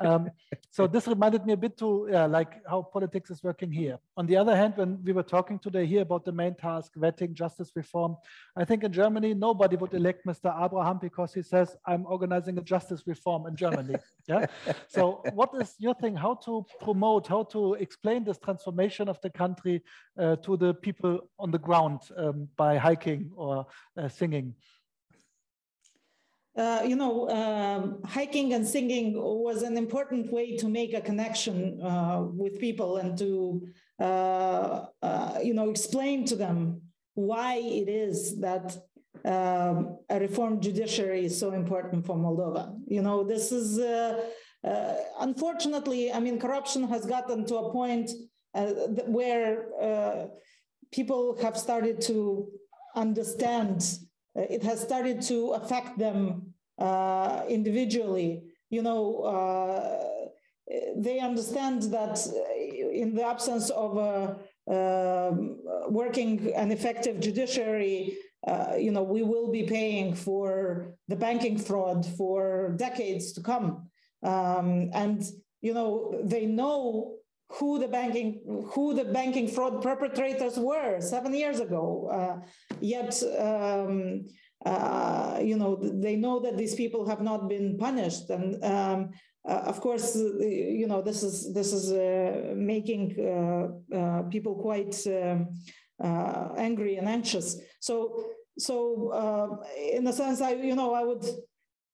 Um, so this reminded me a bit to yeah, like how politics is working here. On the other hand, when we were talking today here about the main task, vetting justice reform, I think in Germany nobody would elect Mr. Abraham because he says I'm organizing a justice reform in Germany. yeah. So what is your thing? How to promote? How to explain this transformation of of the country uh, to the people on the ground um, by hiking or uh, singing? Uh, you know, um, hiking and singing was an important way to make a connection uh, with people and to, uh, uh, you know, explain to them why it is that um, a reformed judiciary is so important for Moldova. You know, this is, unfortunately, I mean, corruption has gotten to a point where uh, people have started to understand, uh, it has started to affect them individually. You know, they understand that in the absence of a um, working and effective judiciary, uh, you know, we will be paying for the banking fraud for decades to come. Um, and, you know, they know who the banking who the banking fraud perpetrators were seven years ago. Uh, yet, um, uh, you know, they know that these people have not been punished, and um, uh, of course, you know, this is this is uh, making uh, uh, people quite um, angry and anxious. So, so in a sense, I you know, I would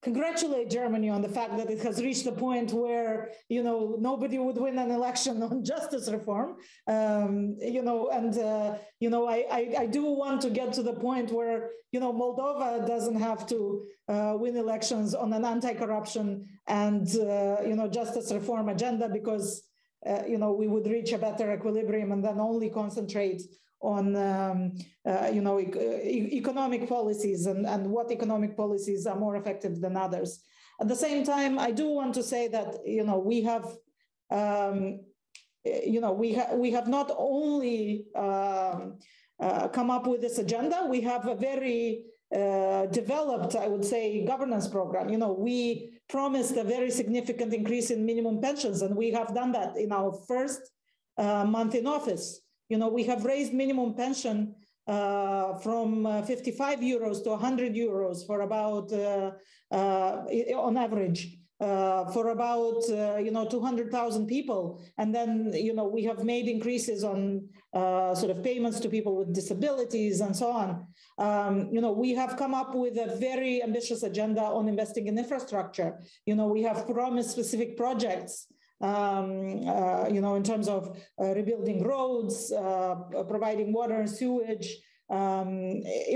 congratulate Germany on the fact that it has reached a point where you know nobody would win an election on justice reform. Um, you know, and uh, you know, I, I, I do want to get to the point where you know Moldova doesn't have to uh, win elections on an anti-corruption and uh, you know justice reform agenda because uh, you know, we would reach a better equilibrium and then only concentrate on um, uh, you know e economic policies and, and what economic policies are more effective than others. At the same time, I do want to say that you know we have um, you know we have we have not only um, uh, come up with this agenda, we have a very uh, developed, I would say, governance program. You know, we promised a very significant increase in minimum pensions, and we have done that in our first uh, month in office. You know, we have raised minimum pension uh, from uh, 55 euros to 100 euros for about, uh, uh on average, uh, for about, uh, you know, 200,000 people. And then, you know, we have made increases on sort of payments to people with disabilities and so on. Um, you know, we have come up with a very ambitious agenda on investing in infrastructure. You know, we have promised specific projects um, uh, you know, in terms of uh, rebuilding roads, uh, providing water and sewage, um,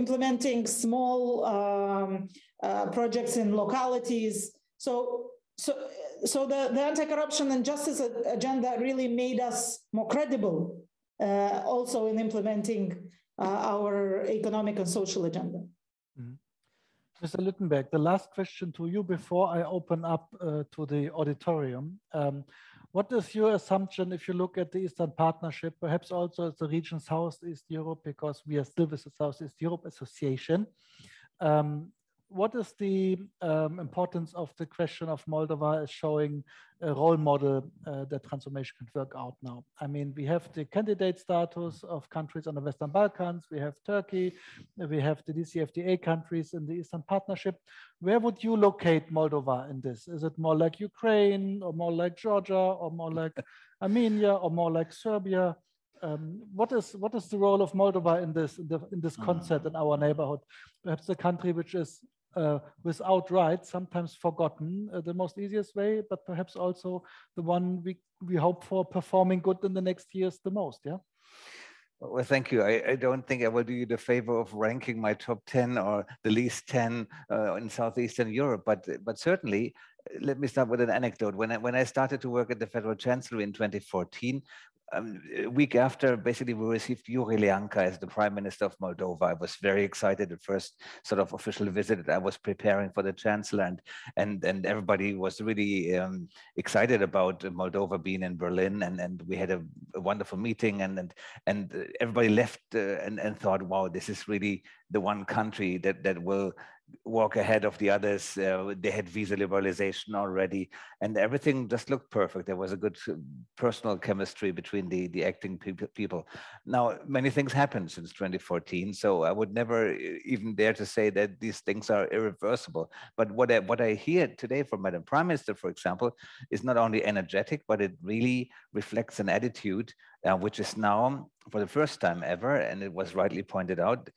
implementing small um, uh, projects in localities. So, so, so the, the anti-corruption and justice agenda really made us more credible, also in implementing our economic and social agenda. Mr. Lüttenberg, the last question to you before I open up uh, to the auditorium. Um, what is your assumption if you look at the Eastern Partnership, perhaps also the region Southeast Europe, because we are still with the Southeast Europe Association? Um, what is the um, importance of the question of Moldova as showing a role model uh, that transformation can work out now? I mean, we have the candidate status of countries on the Western Balkans, we have Turkey, we have the DCFTA countries in the Eastern Partnership. Where would you locate Moldova in this? Is it more like Ukraine or more like Georgia or more like Armenia or more like Serbia? Um, what is what is the role of Moldova in this in, the, in this concept in our neighborhood? Perhaps a country which is uh, without rights, sometimes forgotten, uh, the most easiest way, but perhaps also the one we, we hope for performing good in the next years the most, yeah? Well, thank you. I, I, don't think I will do you the favor of ranking my top 10 or the least 10 uh, in Southeastern Europe, but but certainly, let me start with an anecdote. When I, when I started to work at the Federal Chancellery in 2014, um, a week after, basically, we received Iurie Leancă as the Prime Minister of Moldova. I was very excited. The first sort of official visit I was preparing for the Chancellor, and and and everybody was really um, excited about Moldova being in Berlin, and and we had a, a wonderful meeting, and and and everybody left uh, and and thought, wow, this is really the one country that that will walk ahead of the others. Uh, they had visa liberalization already, and everything just looked perfect. There was a good uh, personal chemistry between the, the acting people. Now, many things happened since 2014, so I would never uh, even dare to say that these things are irreversible. But what I, what I hear today from Madam Prime Minister, for example, is not only energetic, but it really reflects an attitude uh, which is now, for the first time ever, and it was rightly pointed out,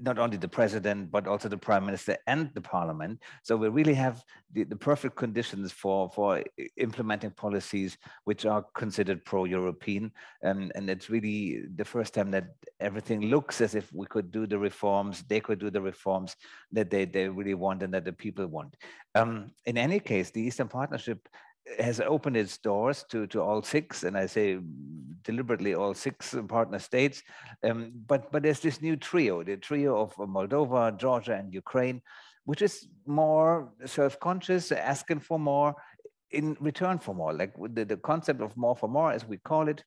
not only the president, but also the prime minister and the parliament. So we really have the, the perfect conditions for, for implementing policies which are considered pro-European. And, and it's really the first time that everything looks as if we could do the reforms, they could do the reforms that they, they really want and that the people want. Um, in any case, the Eastern Partnership has opened its doors to, to all six, and I say deliberately all six partner states. Um, but, but there's this new trio, the trio of Moldova, Georgia, and Ukraine, which is more self-conscious, asking for more in return for more. Like the, the concept of more for more, as we call it,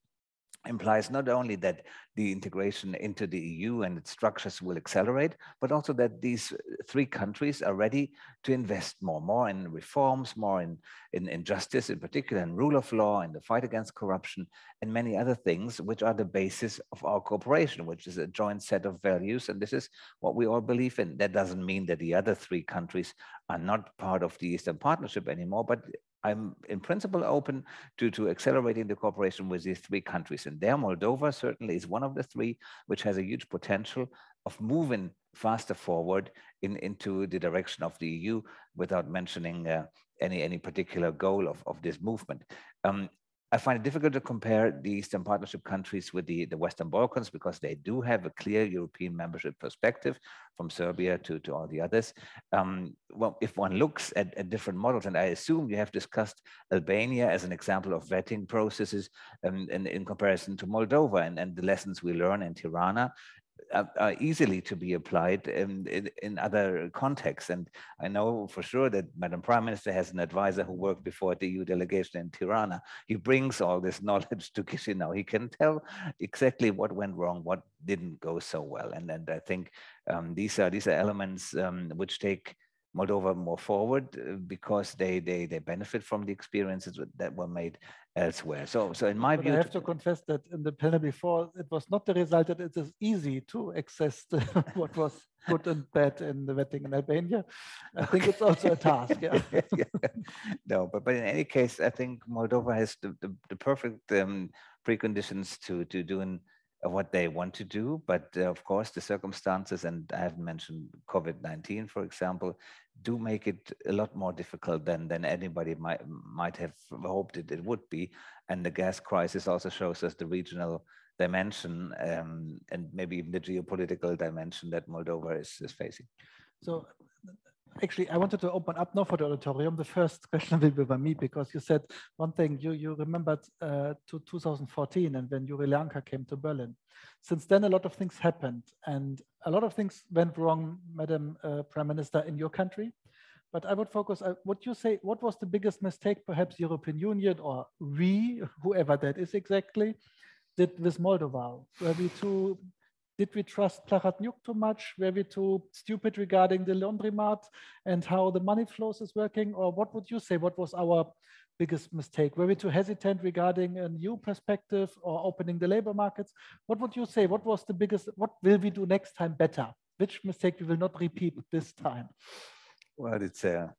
implies not only that the integration into the EU and its structures will accelerate, but also that these three countries are ready to invest more, more in reforms, more in, in, in justice, in particular in rule of law, in the fight against corruption, and many other things, which are the basis of our cooperation, which is a joint set of values. And this is what we all believe in. That doesn't mean that the other three countries are not part of the Eastern Partnership anymore, but I'm in principle open to, to accelerating the cooperation with these three countries. And there, Moldova certainly is one of the three, which has a huge potential of moving faster forward in, into the direction of the EU without mentioning uh, any, any particular goal of, of this movement. Um, I find it difficult to compare the Eastern Partnership countries with the, the Western Balkans because they do have a clear European membership perspective from Serbia to, to all the others. Um, well, if one looks at, at, different models, and I assume you have discussed Albania as an example of vetting processes um, in, in comparison to Moldova and, and the lessons we learn in Tirana, are, easily to be applied in, in, in, other contexts. And I know for sure that Madam Prime Minister has an advisor who worked before the EU delegation in Tirana. He brings all this knowledge to Chisinau. He can tell exactly what went wrong, what didn't go so well. And, and I think um, these are these are elements um, which take Moldova more forward uh, because they they they benefit from the experiences that were made elsewhere. So so in my but view, I have to confess that in the panel before, it was not the result that it is easy to access the, what was good and bad in the vetting in Albania. I think it's also a task. Yeah. yeah. No, but but in any case, I think Moldova has the the, the perfect um, preconditions to to do an what they want to do. But uh, of course, the circumstances, and I haven't mentioned COVID 19, for example, do make it a lot more difficult than, than anybody might, might have hoped it, it would be. And the gas crisis also shows us the regional dimension um, and maybe even the geopolitical dimension that Moldova is, is facing. So actually, I wanted to open up now for the auditorium. The first question will be by me because you said one thing. You you remembered uh, to 2014 and when Iurie Leancă came to Berlin. Since then, a lot of things happened and a lot of things went wrong, Madam uh, Prime Minister, in your country. But I would focus. Uh, you say what was the biggest mistake, perhaps European Union or we, whoever that is exactly, did with Moldova? Were we too did we trust Plahotniuc too much? Were we too stupid regarding the laundromat and how the money flows is working? Or what would you say? What was our biggest mistake? Were we too hesitant regarding a new perspective or opening the labor markets? What would you say? What was the biggest, what will we do next time better? Which mistake we will not repeat this time? Well, it's a,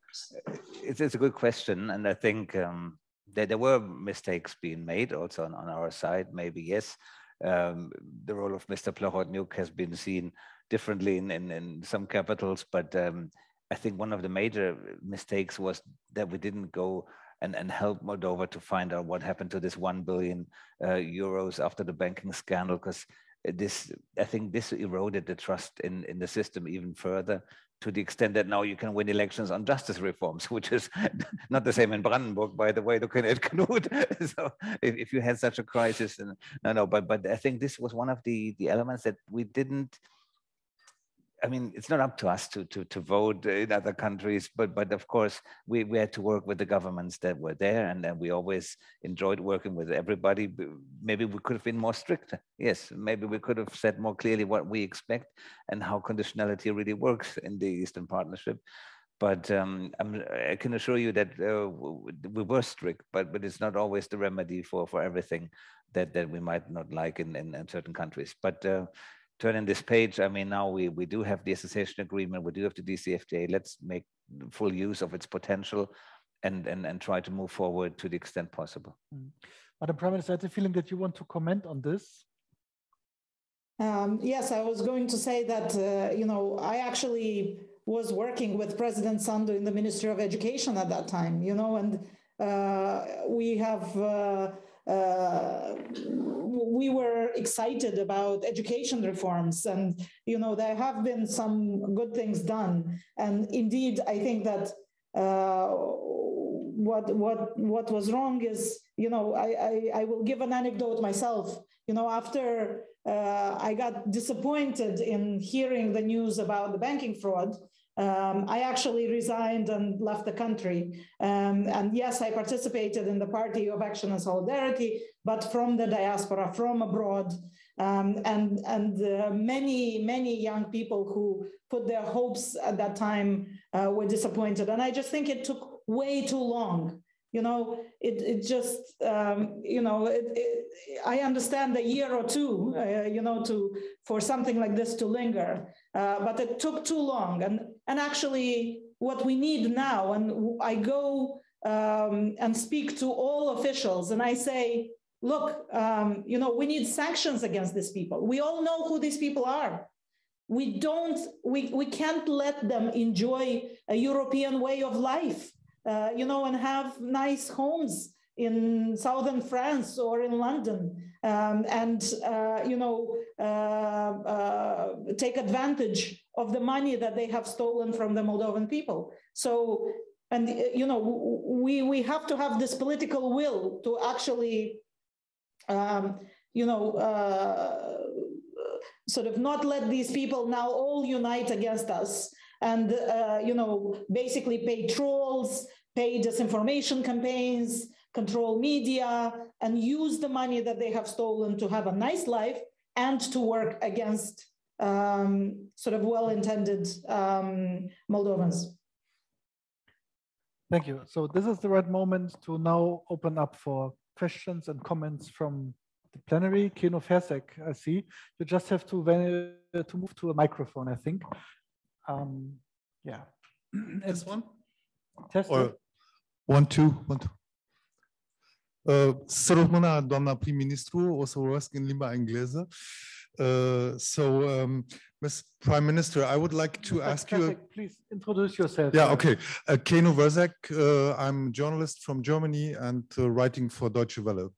it's, it's a good question. And I think um, that there were mistakes being made also on, on our side, maybe yes um, the role of Mr. Plahotniuc has been seen differently in, in, in some capitals, but um, I think one of the major mistakes was that we didn't go and, and help Moldova to find out what happened to this 1 billion uh, euros after the banking scandal, because this, I think this eroded the trust in, in the system even further to the extent that now you can win elections on justice reforms, which is not the same in Brandenburg, by the way, looking at Knut. so if, if you had such a crisis, and no, no, but but I think this was one of the the elements that we didn't I mean, it's not up to us to, to, to vote in other countries, but, but of course, we, we had to work with the governments that were there, and, we always enjoyed working with everybody. Maybe we could have been more strict. Yes, maybe we could have said more clearly what we expect and how conditionality really works in the Eastern Partnership. But um, i can assure you that uh, we were strict, but, but it's not always the remedy for, for everything that, that we might not like in, in, in certain countries. But uh, turning this page, I mean, now we, we do have the association agreement, we do have the DCFTA. Let's make full use of its potential and, and, and try to move forward to the extent possible. Mm. Madam Prime Minister, I have the feeling that you want to comment on this. Um, yes, I was going to say that, uh, you know, I actually was working with President Sandu in the Ministry of Education at that time, you know, and uh, we have uh, uh, we were excited about education reforms and you know there have been some good things done. And indeed i think that uh, what what what was wrong is you know I, I, I will give an anecdote myself. You know after uh, i got disappointed in hearing the news about the banking fraud um, I actually resigned and left the country. Um, and yes, I participated in the Party of Action and Solidarity, but from the diaspora, from abroad. Um, and and uh, many, many young people who put their hopes at that time uh, were disappointed. And I just think it took way too long you know it, it just um, you know it, it, i understand a year or two uh, you know to for something like this to linger uh, but it took too long. And and actually what we need now and i go um, and speak to all officials and i say look um, you know we need sanctions against these people. We all know who these people are. We don't we, we can't let them enjoy a european way of life uh, you know, and have nice homes in southern France or in London um, and, uh, you know, uh, uh, take advantage of the money that they have stolen from the Moldovan people. So, and, you know, we, we have to have this political will to actually, um, you know, uh, sort of not let these people now all unite against us and, uh, you know, basically pay trolls, pay disinformation campaigns, control media, and use the money that they have stolen to have a nice life and to work against um, sort of well-intended um, Moldovans. Thank you. So this is the right moment to now open up for questions and comments from the plenary. Keno Fersek, I see. You just have to, uh, to move to a microphone, I think. Um, yeah. This one? Test or one, two, one, two. Să rămână, doamna prim-ministru, o să vorbesc în limba engleză. Uh, so, um, Ms. Prime Minister, I would like to ask you. Please introduce yourself. Yeah, okay. Uh, Keno Verseck, uh, I'm a journalist from Germany and uh, writing for Deutsche Welle.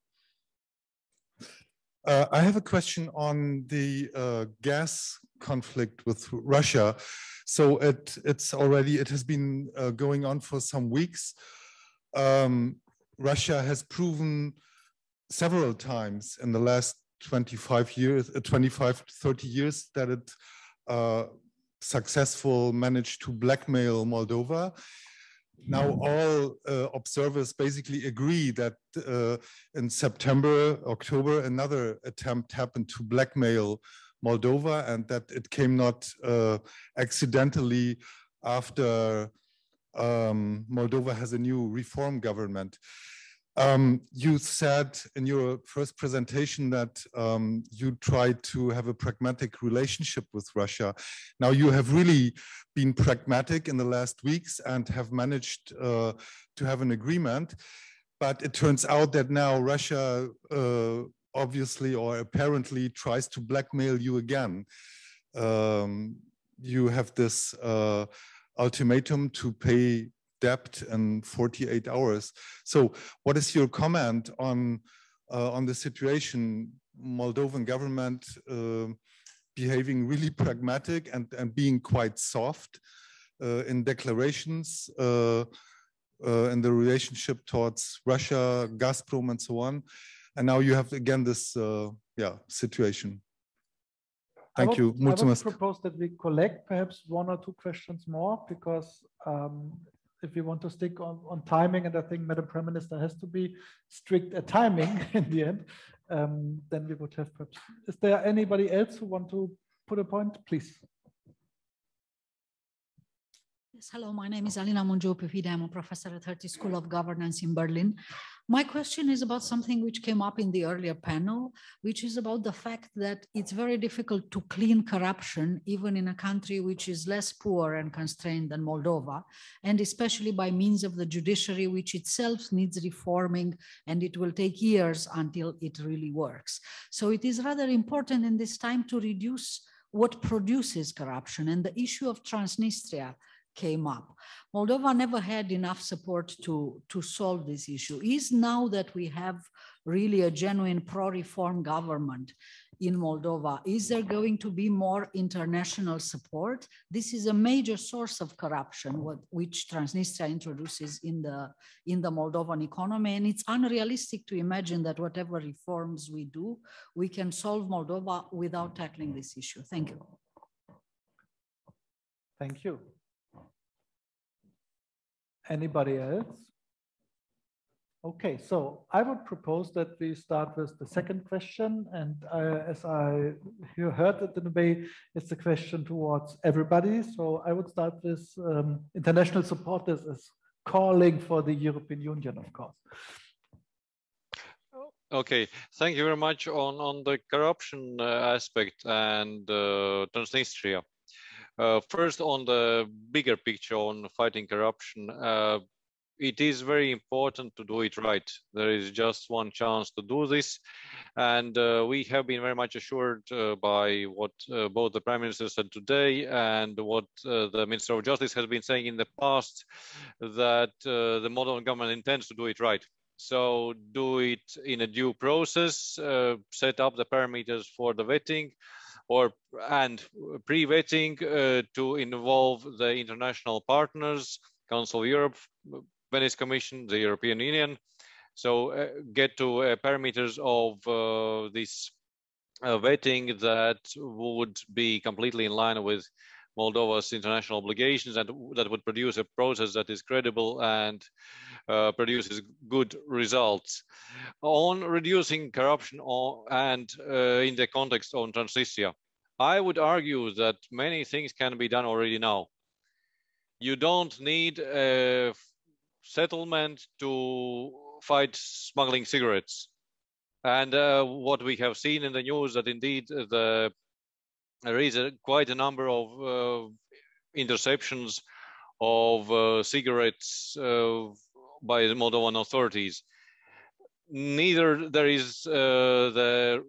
Uh, I have a question on the uh, gas conflict with Russia. So it it's already it has been uh, going on for some weeks. Um, Russia has proven several times in the last 25 years, uh, 25 30 years that it uh, successful managed to blackmail Moldova. Now all uh, observers basically agree that uh, in September, October, another attempt happened to blackmail Moldova and that it came not uh, accidentally after um, Moldova has a new reform government. Um, you said in your first presentation that um, you tried to have a pragmatic relationship with Russia. Now you have really been pragmatic in the last weeks and have managed uh, to have an agreement. But it turns out that now Russia uh, obviously or apparently tries to blackmail you again. Um, you have this uh, ultimatum to pay debt in 48 hours. So what is your comment on, uh, on the situation, Moldovan government uh, behaving really pragmatic and, and being quite soft uh, in declarations uh, uh, in the relationship towards Russia, Gazprom and so on. And now you have again this uh, yeah situation. Thank would, you. I would propose that we collect perhaps one or two questions more because um, if we want to stick on, on timing, and I think Madam Prime Minister has to be strict at timing in the end, um, then we would have perhaps. Is there anybody else who want to put a point, please? Yes, hello, my name is Alina Mungiu I'm a professor at Hertie School of Governance in Berlin. My question is about something which came up in the earlier panel, which is about the fact that it's very difficult to clean corruption, even in a country which is less poor and constrained than Moldova, and especially by means of the judiciary, which itself needs reforming, and it will take years until it really works. So it is rather important in this time to reduce what produces corruption and the issue of Transnistria came up. Moldova never had enough support to, to solve this issue. Is now that we have really a genuine pro-reform government in Moldova, is there going to be more international support? This is a major source of corruption, what, which Transnistria introduces in the, in the Moldovan economy. And it's unrealistic to imagine that whatever reforms we do, we can solve Moldova without tackling this issue. Thank you. Thank you. Anybody else? Okay, so I would propose that we start with the second question. And uh, as I you heard it in a way, it's a question towards everybody. So I would start with um, international supporters as calling for the European Union, of course. Okay, thank you very much on, on the corruption uh, aspect and uh, Transnistria. Uh, first, on the bigger picture on fighting corruption, uh, it is very important to do it right. There is just one chance to do this. And uh, we have been very much assured uh, by what uh, both the Prime Minister said today and what uh, the Minister of Justice has been saying in the past that the modern government intends to do it right. So do it in a due process, set up the parameters for the vetting or and pre-vetting uh, to involve the international partners, Council of Europe, Venice Commission, the European Union. So uh, get to uh, parameters of this vetting that would be completely in line with Moldova's international obligations and that would produce a process that is credible and uh, produces good results. On reducing corruption and uh, in the context on Transnistria, I would argue that many things can be done already now. You don't need a settlement to fight smuggling cigarettes. And uh, what we have seen in the news that indeed the there is a, quite a number of uh, interceptions of uh, cigarettes uh, by the Moldovan authorities. Neither there is the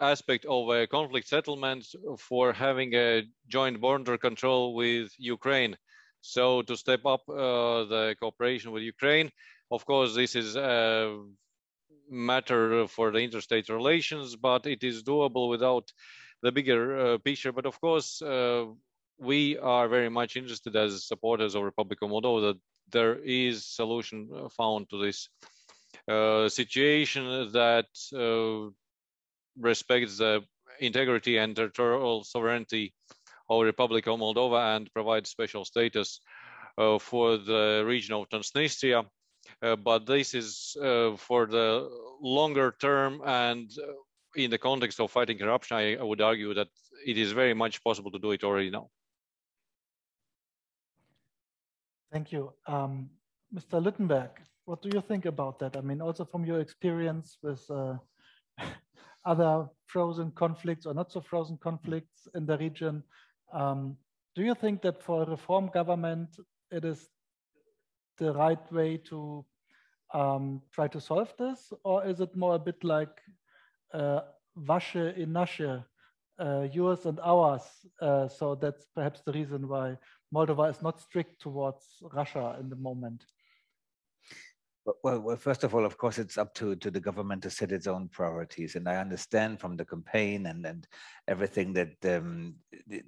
aspect of a conflict settlement for having a joint border control with Ukraine. So to step up uh, the cooperation with Ukraine, of course, this is a matter for the interstate relations, but it is doable without the bigger uh, picture. But of course, uh, we are very much interested as supporters of Republic of Moldova that there is solution uh, found to this situation that respects the integrity and territorial sovereignty of Republic of Moldova and provides special status uh, for the region of Transnistria. Uh, but this is uh, for the longer term and in the context of fighting corruption, I, I would argue that it is very much possible to do it already now. Thank you. Um, Mr. Lüttenberg, what do you think about that? I mean, also from your experience with uh, other frozen conflicts or not so frozen conflicts in the region, um, do you think that for a reform government, it is the right way to um, try to solve this? Or is it more a bit like Wasche in Nasche, uh, yours and ours. Uh, so that's perhaps the reason why Moldova is not strict towards Russia in the moment. Well, well, first of all, of course, it's up to, to the government to set its own priorities. And I understand from the campaign and, and everything that um, they,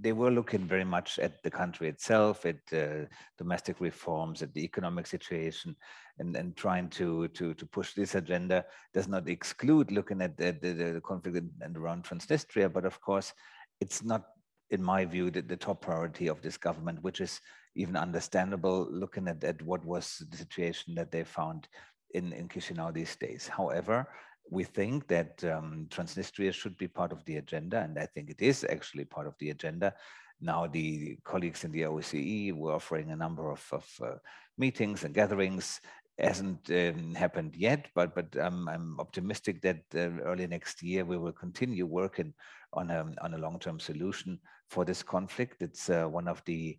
they, were looking very much at the country itself, at uh, domestic reforms, at the economic situation, and, and trying to, to, to push this agenda does not exclude looking at the, the, the conflict and around Transnistria. But of course, it's not, in my view, the, the top priority of this government, which is even understandable looking at, at what was the situation that they found in, in Chisinau these days. However, we think that um, Transnistria should be part of the agenda, and I think it is actually part of the agenda. Now, the colleagues in the OSCE were offering a number of, of uh, meetings and gatherings. Hasn't um, happened yet, but but um, I'm optimistic that uh, early next year we will continue working on a on a long-term solution for this conflict. It's uh, one of the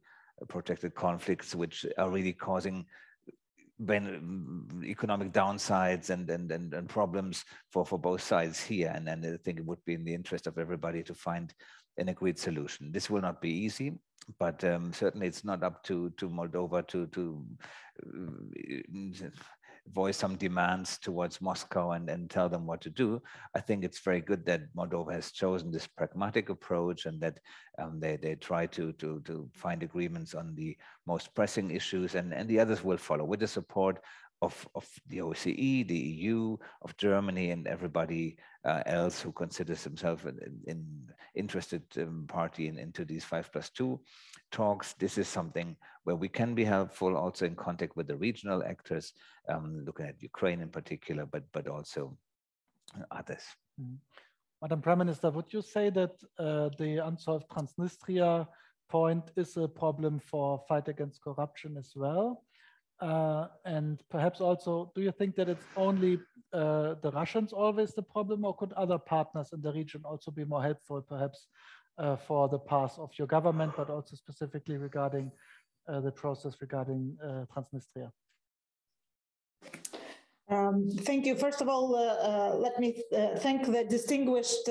protracted conflicts which are really causing ben, economic downsides and, and, and, and, problems for, for both sides here. And, and I think it would be in the interest of everybody to find an agreed solution. This will not be easy, but um, certainly it's not up to, to Moldova to, to uh, voice some demands towards Moscow and, and tell them what to do. I think it's very good that Moldova has chosen this pragmatic approach and that um, they, they try to, to, to find agreements on the most pressing issues and, and the others will follow with the support of, of the OSCE, the EU, of Germany, and everybody uh, else who considers himself an, interested um, party in, into these five plus two talks. This is something where we can be helpful, also in contact with the regional actors, um, looking at Ukraine in particular, but but also others. Mm. Madam Prime Minister, would you say that uh, the unsolved Transnistria point is a problem for fight against corruption as well? Uh, and perhaps also, do you think that it's only the Russians always the problem, or could other partners in the region also be more helpful, perhaps uh, for the path of your government, but also specifically regarding uh, the process regarding uh, Transnistria? Um, thank you. First of all, uh, let me thank the distinguished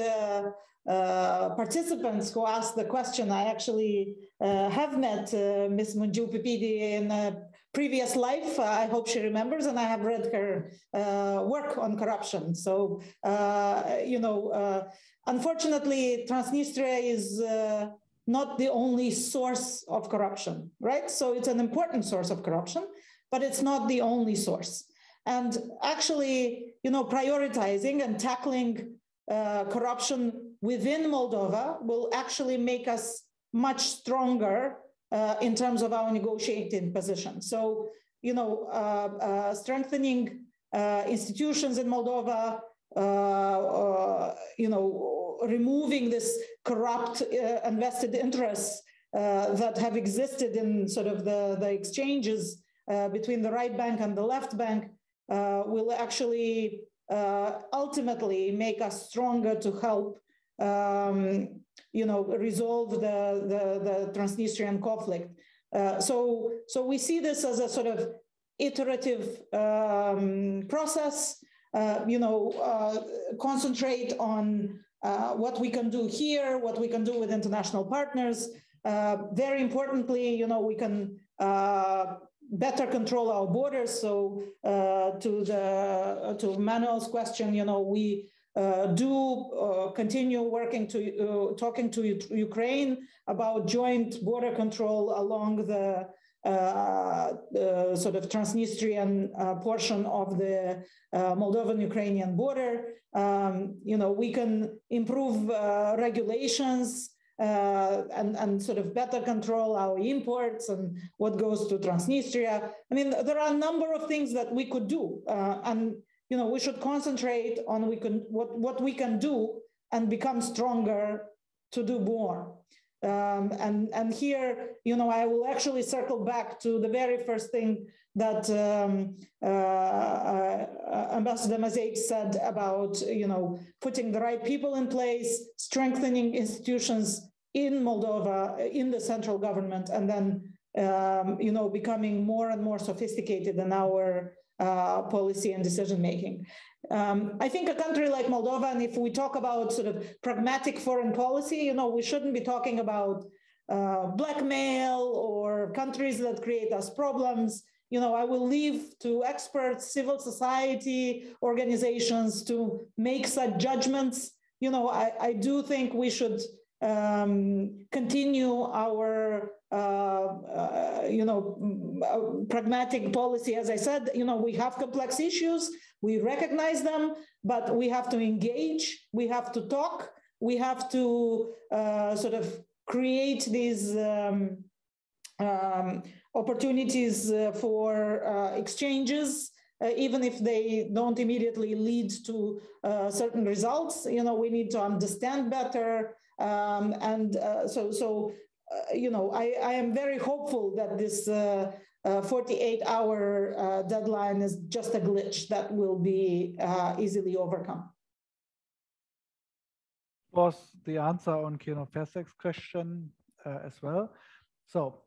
participants who asked the question. I actually have met Ms. Mungiu Pippidi in a previous life. Uh, I hope she remembers, and I have read her uh, work on corruption. So, uh, you know, uh, unfortunately, Transnistria is uh, not the only source of corruption, right? So it's an important source of corruption, but it's not the only source. And actually, you know, prioritizing and tackling corruption within Moldova will actually make us much stronger uh, in terms of our negotiating position. So, you know, uh, uh strengthening institutions in Moldova, you know, removing this corrupt and vested interests that have existed in sort of the, the exchanges between the right bank and the left bank will actually ultimately make us stronger to help um, you know, resolve the, the, the Transnistrian conflict. Uh, so, so we see this as a sort of iterative um, process, uh, you know, uh, concentrate on uh, what we can do here, what we can do with international partners. Uh, very importantly, you know, we can uh, better control our borders. So to the to Manuel's question, you know, we do uh, continue working to uh, talking to Ukraine about joint border control along the uh, sort of Transnistrian uh, portion of the uh, Moldovan-Ukrainian border. Um, you know, we can improve regulations and, and sort of better control our imports and what goes to Transnistria. I mean, there are a number of things that we could do. and you know, we should concentrate on we can what, what we can do and become stronger to do more. Um, and, and here, you know, I will actually circle back to the very first thing that um, uh, uh, Ambassador Mazeiks said about, you know, putting the right people in place, strengthening institutions in Moldova, in the central government, and then, um, you know, becoming more and more sophisticated in our uh, policy and decision making. Um, I think a country like Moldova, and if we talk about sort of pragmatic foreign policy, you know, we shouldn't be talking about uh, blackmail or countries that create us problems. You know, I will leave to experts, civil society organizations to make such judgments. You know, I, I do think we should um, continue our uh, uh, you know uh, pragmatic policy. As i said you know we have complex issues. We recognize them but we have to engage. We have to talk. We have to uh, sort of create these um, um, opportunities uh, for uh, exchanges uh, even if they don't immediately lead to uh, certain results. You know we need to understand better um, and uh, so, so uh, you know, I, I am very hopeful that this 48-hour uh, deadline is just a glitch that will be easily overcome. Was the answer on Keno Verseck's question as well? So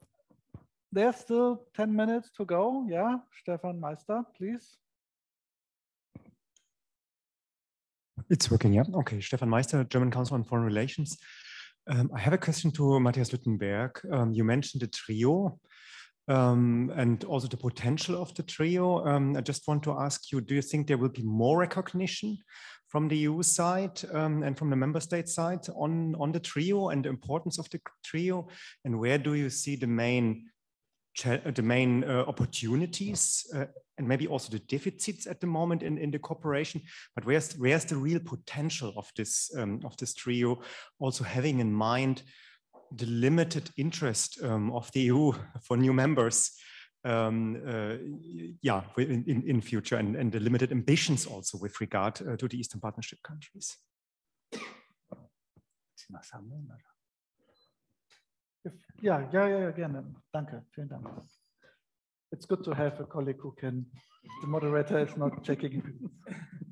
there's still 10 minutes to go. Yeah, Stefan Meister, please. It's working, yeah. Okay, Stefan Meister, German Council on Foreign Relations. Um, I have a question to Matthias Lüttenberg. Um, you mentioned the trio um, and also the potential of the trio. Um, I just want to ask you, do you think there will be more recognition from the EU side um, and from the member state side on, on the trio and the importance of the trio? And where do you see the main the main uh, opportunities uh, and maybe also the deficits at the moment in, in the cooperation but where's where's the real potential of this um, of this trio? Also having in mind the limited interest um, of the EU for new members um, uh, yeah in, in, in future and, and the limited ambitions also with regard uh, to the Eastern Partnership countries. Ja, ja, ja, gerne. Danke, vielen Dank. It's good to have a colleague who can, the moderator is not checking.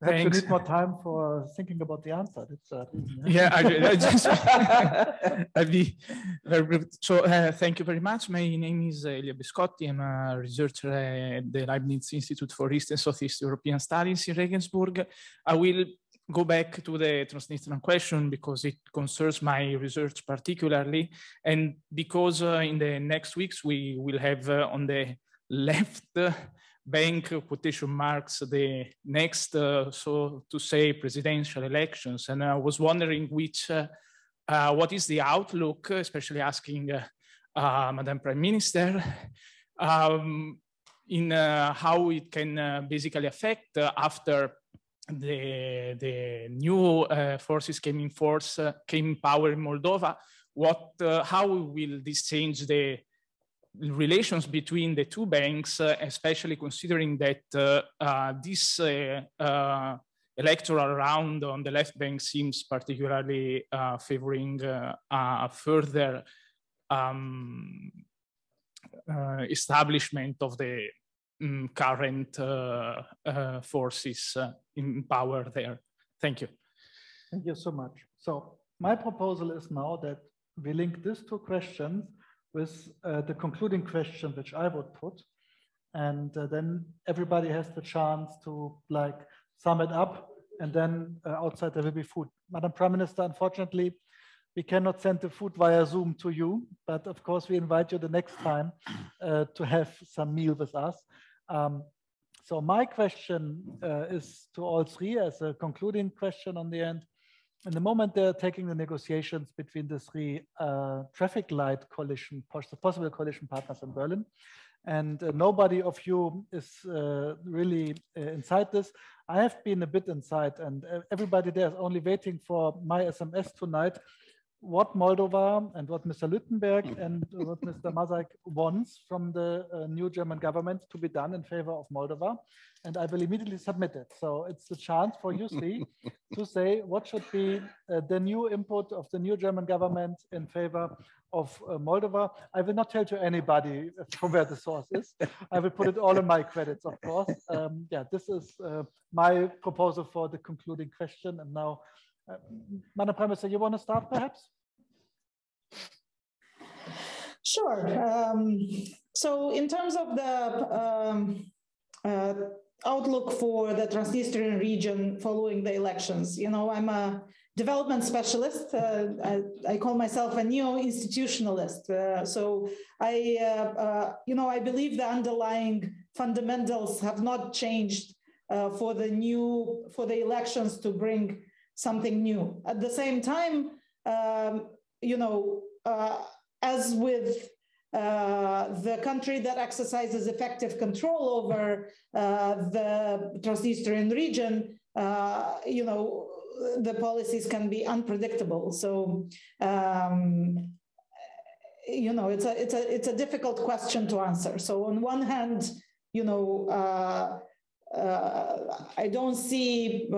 Perhaps you need more time for thinking about the answer. Uh, yeah, I, I just, I'd be very So uh, thank you very much. My name is Elia Bescotti. I'm a researcher at the Leibniz Institute for East and Southeast European Studies in Regensburg. I will go back to the Transnistrian question because it concerns my research particularly, and because uh, in the next weeks we will have uh, on the left bank quotation marks the next, uh, so to say, presidential elections, and I was wondering which, uh, uh, what is the outlook, especially asking Madam Prime Minister. Um, in how it can basically affect after the, the new uh, forces came in force, uh, came in power in Moldova, what, uh, how will this change the relations between the two banks, uh, especially considering that uh, uh, this electoral round on the left bank seems particularly favoring further um, establishment of the um, current uh, uh, forces uh, in power there. Thank you. Thank you so much. So my proposal is now that we link these two questions with uh, the concluding question which I would put. And uh, then everybody has the chance to like sum it up and then uh, outside there will be food. Madam Prime Minister, unfortunately, we cannot send the food via Zoom to you, but of course we invite you the next time to have some meal with us. Um, so my question uh, is to all three as a concluding question on the end. In the moment they're taking the negotiations between the three uh, traffic light coalition, possible coalition partners in Berlin, and uh, nobody of you is uh, really uh, inside this. I have been a bit inside, and uh, everybody there is only waiting for my SMS tonight what Moldova and what Mr. Lüttenberg and what Mr. Mazeiks wants from the uh, new German government to be done in favor of Moldova. And I will immediately submit it. So it's a chance for you three to say what should be uh, the new input of the new German government in favor of uh, Moldova. I will not tell to anybody from where the source is. I will put it all in my credits, of course. Um, yeah, this is uh, my proposal for the concluding question. And now uh, Madam Minister, you want to start perhaps? Sure. Um, so in terms of the um, uh, outlook for the Transnistrian region following the elections, you know, I'm a development specialist. Uh, I, I, call myself a neo-institutionalist. Uh, so I, uh, uh, you know, I believe the underlying fundamentals have not changed for the new, for the elections to bring something new. At the same time, um, you know, uh, as with uh, the country that exercises effective control over uh, the Transnistrian region, uh, you know, the policies can be unpredictable. So, um, you know, it's a it's a it's a difficult question to answer. So, on one hand, you know, uh, uh, I don't see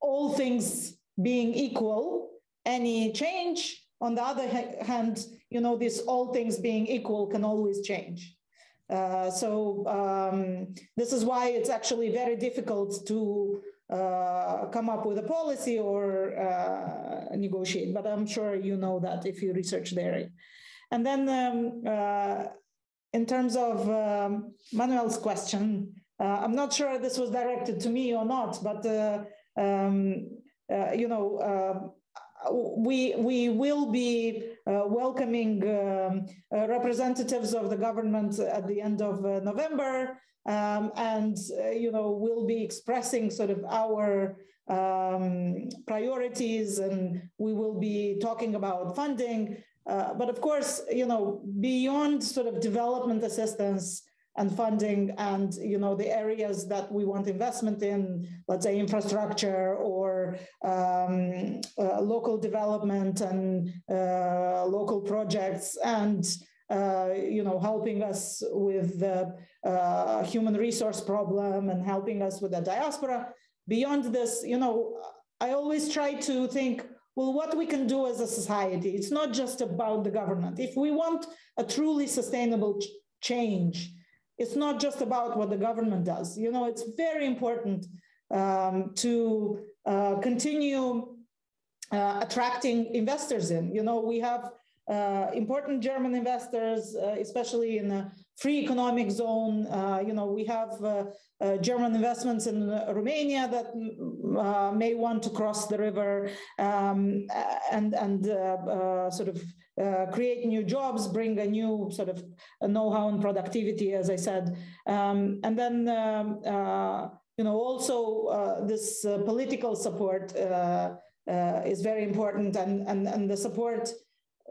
all things being equal, any change. On the other hand, you know, this all things being equal can always change. Uh, so um, this is why it's actually very difficult to uh, come up with a policy or uh, negotiate. But I'm sure you know that if you research the area. And then um, uh, in terms of um, Manuel's question, uh, I'm not sure this was directed to me or not, but uh, um, uh, you know, um, we we will be uh, welcoming um, uh, representatives of the government at the end of uh, November, um, and uh, you know we'll be expressing sort of our um, priorities, and we will be talking about funding. Uh, but of course, you know, beyond sort of development assistance and funding and you know the areas that we want investment in let's say infrastructure or um, uh, local development and uh, local projects and uh, you know helping us with the uh, human resource problem and helping us with the diaspora. Beyond this you know i always try to think well what we can do as a society. It's not just about the government. If we want a truly sustainable ch change it's not just about what the government does. You know, it's very important um, to uh, continue uh, attracting investors in. You know, we have uh, important German investors, uh, especially in the free economic zone. Uh, you know, we have uh, German investments in Romania that may want to cross the river um, and and sort of create new jobs, bring a new sort of know-how and productivity, as I said, um, and then. Um, you know, also this political support is very important, and and and the support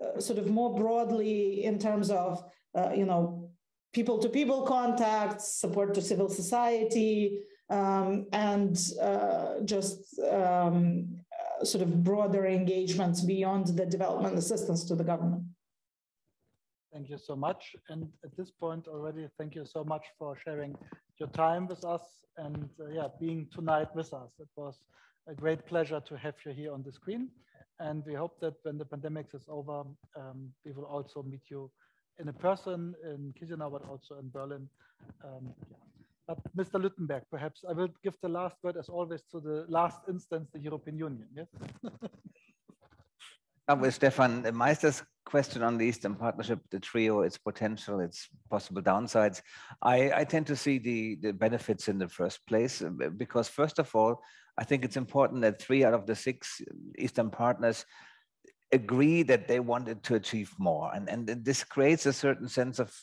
uh, sort of more broadly in terms of uh, you know people to people contacts support to civil society um, and uh, just um, uh, sort of broader engagements beyond the development assistance to the government Thank you so much. And at this point already, thank you so much for sharing your time with us and uh, yeah, being tonight with us. It was a great pleasure to have you here on the screen. And we hope that when the pandemic is over, um, we will also meet you in a person in Chisinau, but also in Berlin. Um, yeah. Mr. Lüttenberg, perhaps I will give the last word, as always, to the last instance, the European Union. Yes. with Stefan Meister's question on the Eastern Partnership, the trio, its potential, its possible downsides, I, I tend to see the, the benefits in the first place uh, because, first of all, I think it's important that three out of the six Eastern partners agree that they wanted to achieve more. And, and this creates a certain sense of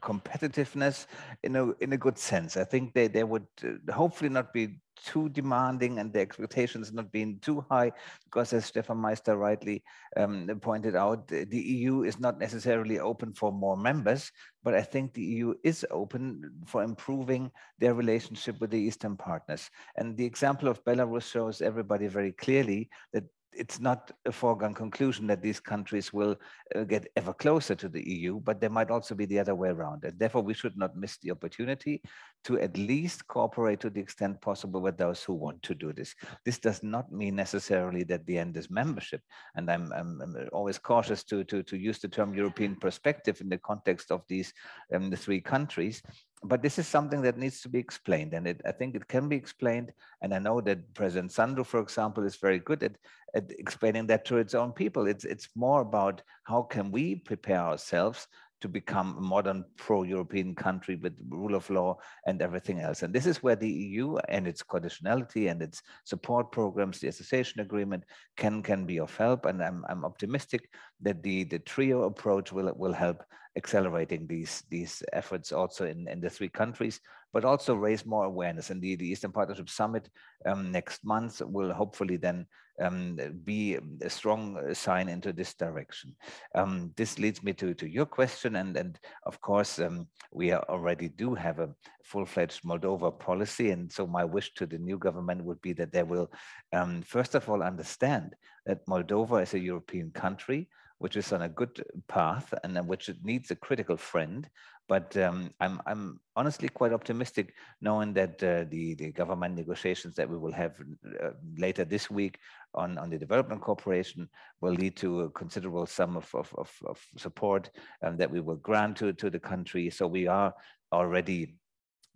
competitiveness in a, in a good sense. I think they, they would uh, hopefully not be too demanding and the expectations not being too high, because as Stefan Meister rightly um, pointed out, the, the EU is not necessarily open for more members, but I think the EU is open for improving their relationship with the Eastern partners. And the example of Belarus shows everybody very clearly that it's not a foregone conclusion that these countries will uh, get ever closer to the EU, but there might also be the other way around. And therefore, we should not miss the opportunity to at least cooperate to the extent possible with those who want to do this. This does not mean necessarily that the end is membership. And I'm, I'm, I'm always cautious to, to, to use the term European perspective in the context of these um, the three countries but this is something that needs to be explained and it, i think it can be explained and i know that president Sandu, for example is very good at, at explaining that to its own people. It's it's more about how can we prepare ourselves to become a modern pro-European country with rule of law and everything else. And this is where the EU and its conditionality and its support programs, the association agreement can, can be of help. And I'm, I'm optimistic that the, the trio approach will, will help accelerating these, these efforts also in, in the three countries, but also raise more awareness. And the, the Eastern Partnership Summit um, next month will hopefully then um, be a strong sign into this direction. Um, this leads me to, to your question. And, and of course, um, we already do have a full-fledged Moldova policy. And so my wish to the new government would be that they will, um, first of all, understand that Moldova is a European country which is on a good path and which needs a critical friend. But um, I'm, I'm honestly quite optimistic knowing that uh, the, the government negotiations that we will have uh, later this week on, on the development cooperation will lead to a considerable sum of, of, of, of support um, that we will grant to, to the country. So we are already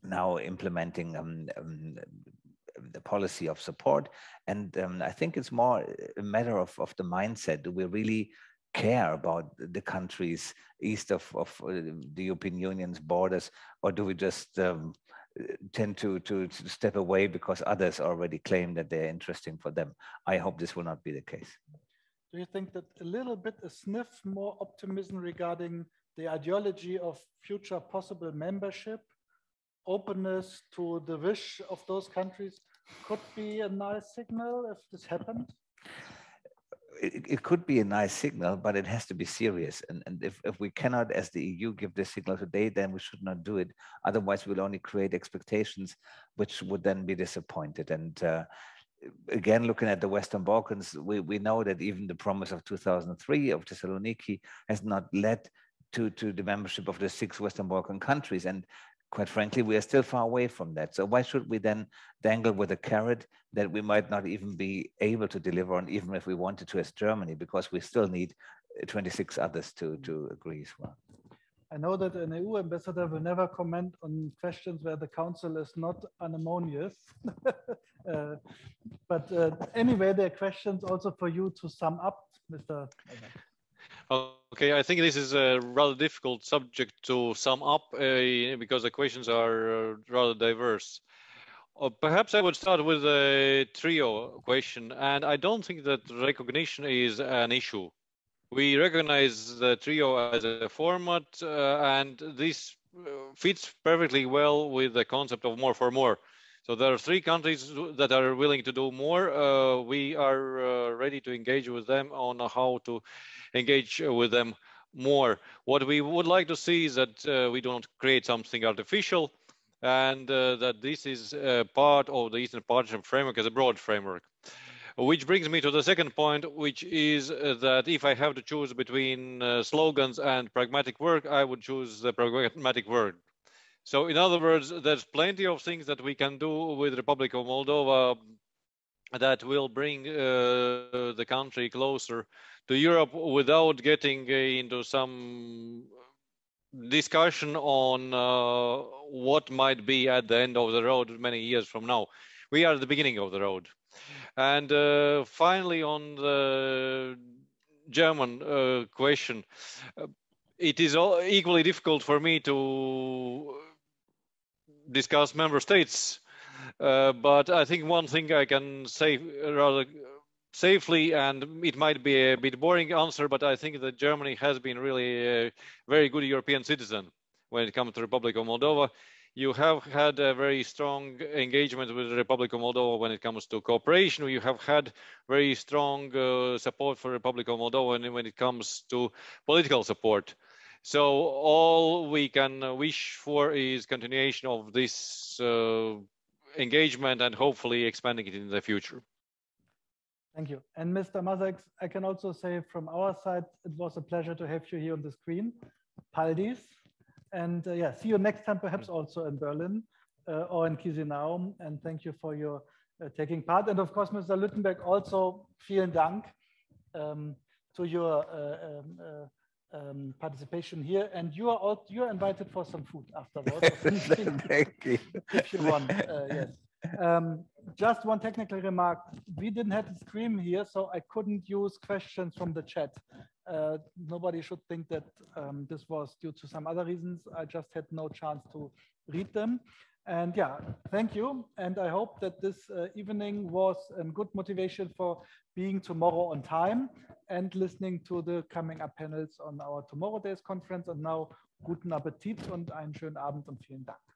now implementing um, um, the policy of support. And um, I think it's more a matter of, of the mindset. Do we really care about the countries east of, of uh, the European Union's borders, or do we just um, tend to, to, step away because others already claim that they're interesting for them? I hope this will not be the case. Do you think that a little bit a sniff more optimism regarding the ideology of future possible membership, openness to the wish of those countries could be a nice signal if this happened? It, it, could be a nice signal, but it has to be serious. And, and if, if we cannot, as the EU, give this signal today, then we should not do it. Otherwise, we'll only create expectations, which would then be disappointed. And uh, again, looking at the Western Balkans, we, we know that even the promise of 2003 of Thessaloniki has not led to, to the membership of the six Western Balkan countries. And quite frankly, we are still far away from that. So why should we then dangle with a carrot that we might not even be able to deliver on, even if we wanted to as Germany, because we still need 26 others to, to agree as well. I know that an EU ambassador will never comment on questions where the council is not unharmonious. uh, but uh, anyway, there are questions also for you to sum up, Mr. Okay, I think this is a rather difficult subject to sum up uh, because the questions are uh, rather diverse. Uh, perhaps I would start with a trio question, and I don't think that recognition is an issue. We recognize the trio as a format, uh, and this uh, fits perfectly well with the concept of more for more. So there are three countries that are willing to do more. Uh, we are uh, ready to engage with them on how to engage with them more. What we would like to see is that uh, we don't create something artificial and uh, that this is uh, part of the Eastern Partnership framework as a broad framework. Which brings me to the second point, which is uh, that if I have to choose between slogans and pragmatic work, I would choose the pragmatic work so in other words, there's plenty of things that we can do with Republic of Moldova that will bring uh, the country closer to Europe without getting into some discussion on uh, what might be at the end of the road many years from now. We are at the beginning of the road. And uh, finally, on the German uh, question, uh, it is equally difficult for me to discuss member states. Uh, but I think one thing I can say rather safely, and it might be a bit boring answer, but I think that Germany has been really a very good European citizen when it comes to Republic of Moldova. You have had a very strong engagement with the Republic of Moldova when it comes to cooperation. You have had very strong uh, support for Republic of Moldova when it comes to political support. So all we can wish for is continuation of this uh, engagement and hopefully expanding it in the future. Thank you. And Mr. Mazeiks, I can also say from our side, it was a pleasure to have you here on the screen. Paldies. And uh, yeah, see you next time, perhaps also in Berlin uh, or in Chisinau. And thank you for your uh, taking part. And of course, Mr. Lüttenberg, also vielen Dank um, to your uh, um, participation here, and you are all you are invited for some food afterwards. Thank you. If you want, uh, yes. Um, just one technical remark: we didn't have the screen here, so I couldn't use questions from the chat. Uh, nobody should think that um, this was due to some other reasons. I just had no chance to read them. And yeah, thank you. And I hope that this uh, evening was a good motivation for being tomorrow on time and listening to the coming up panels on our Tomorrow Days Conference. And now guten Appetit und einen schönen Abend und vielen Dank.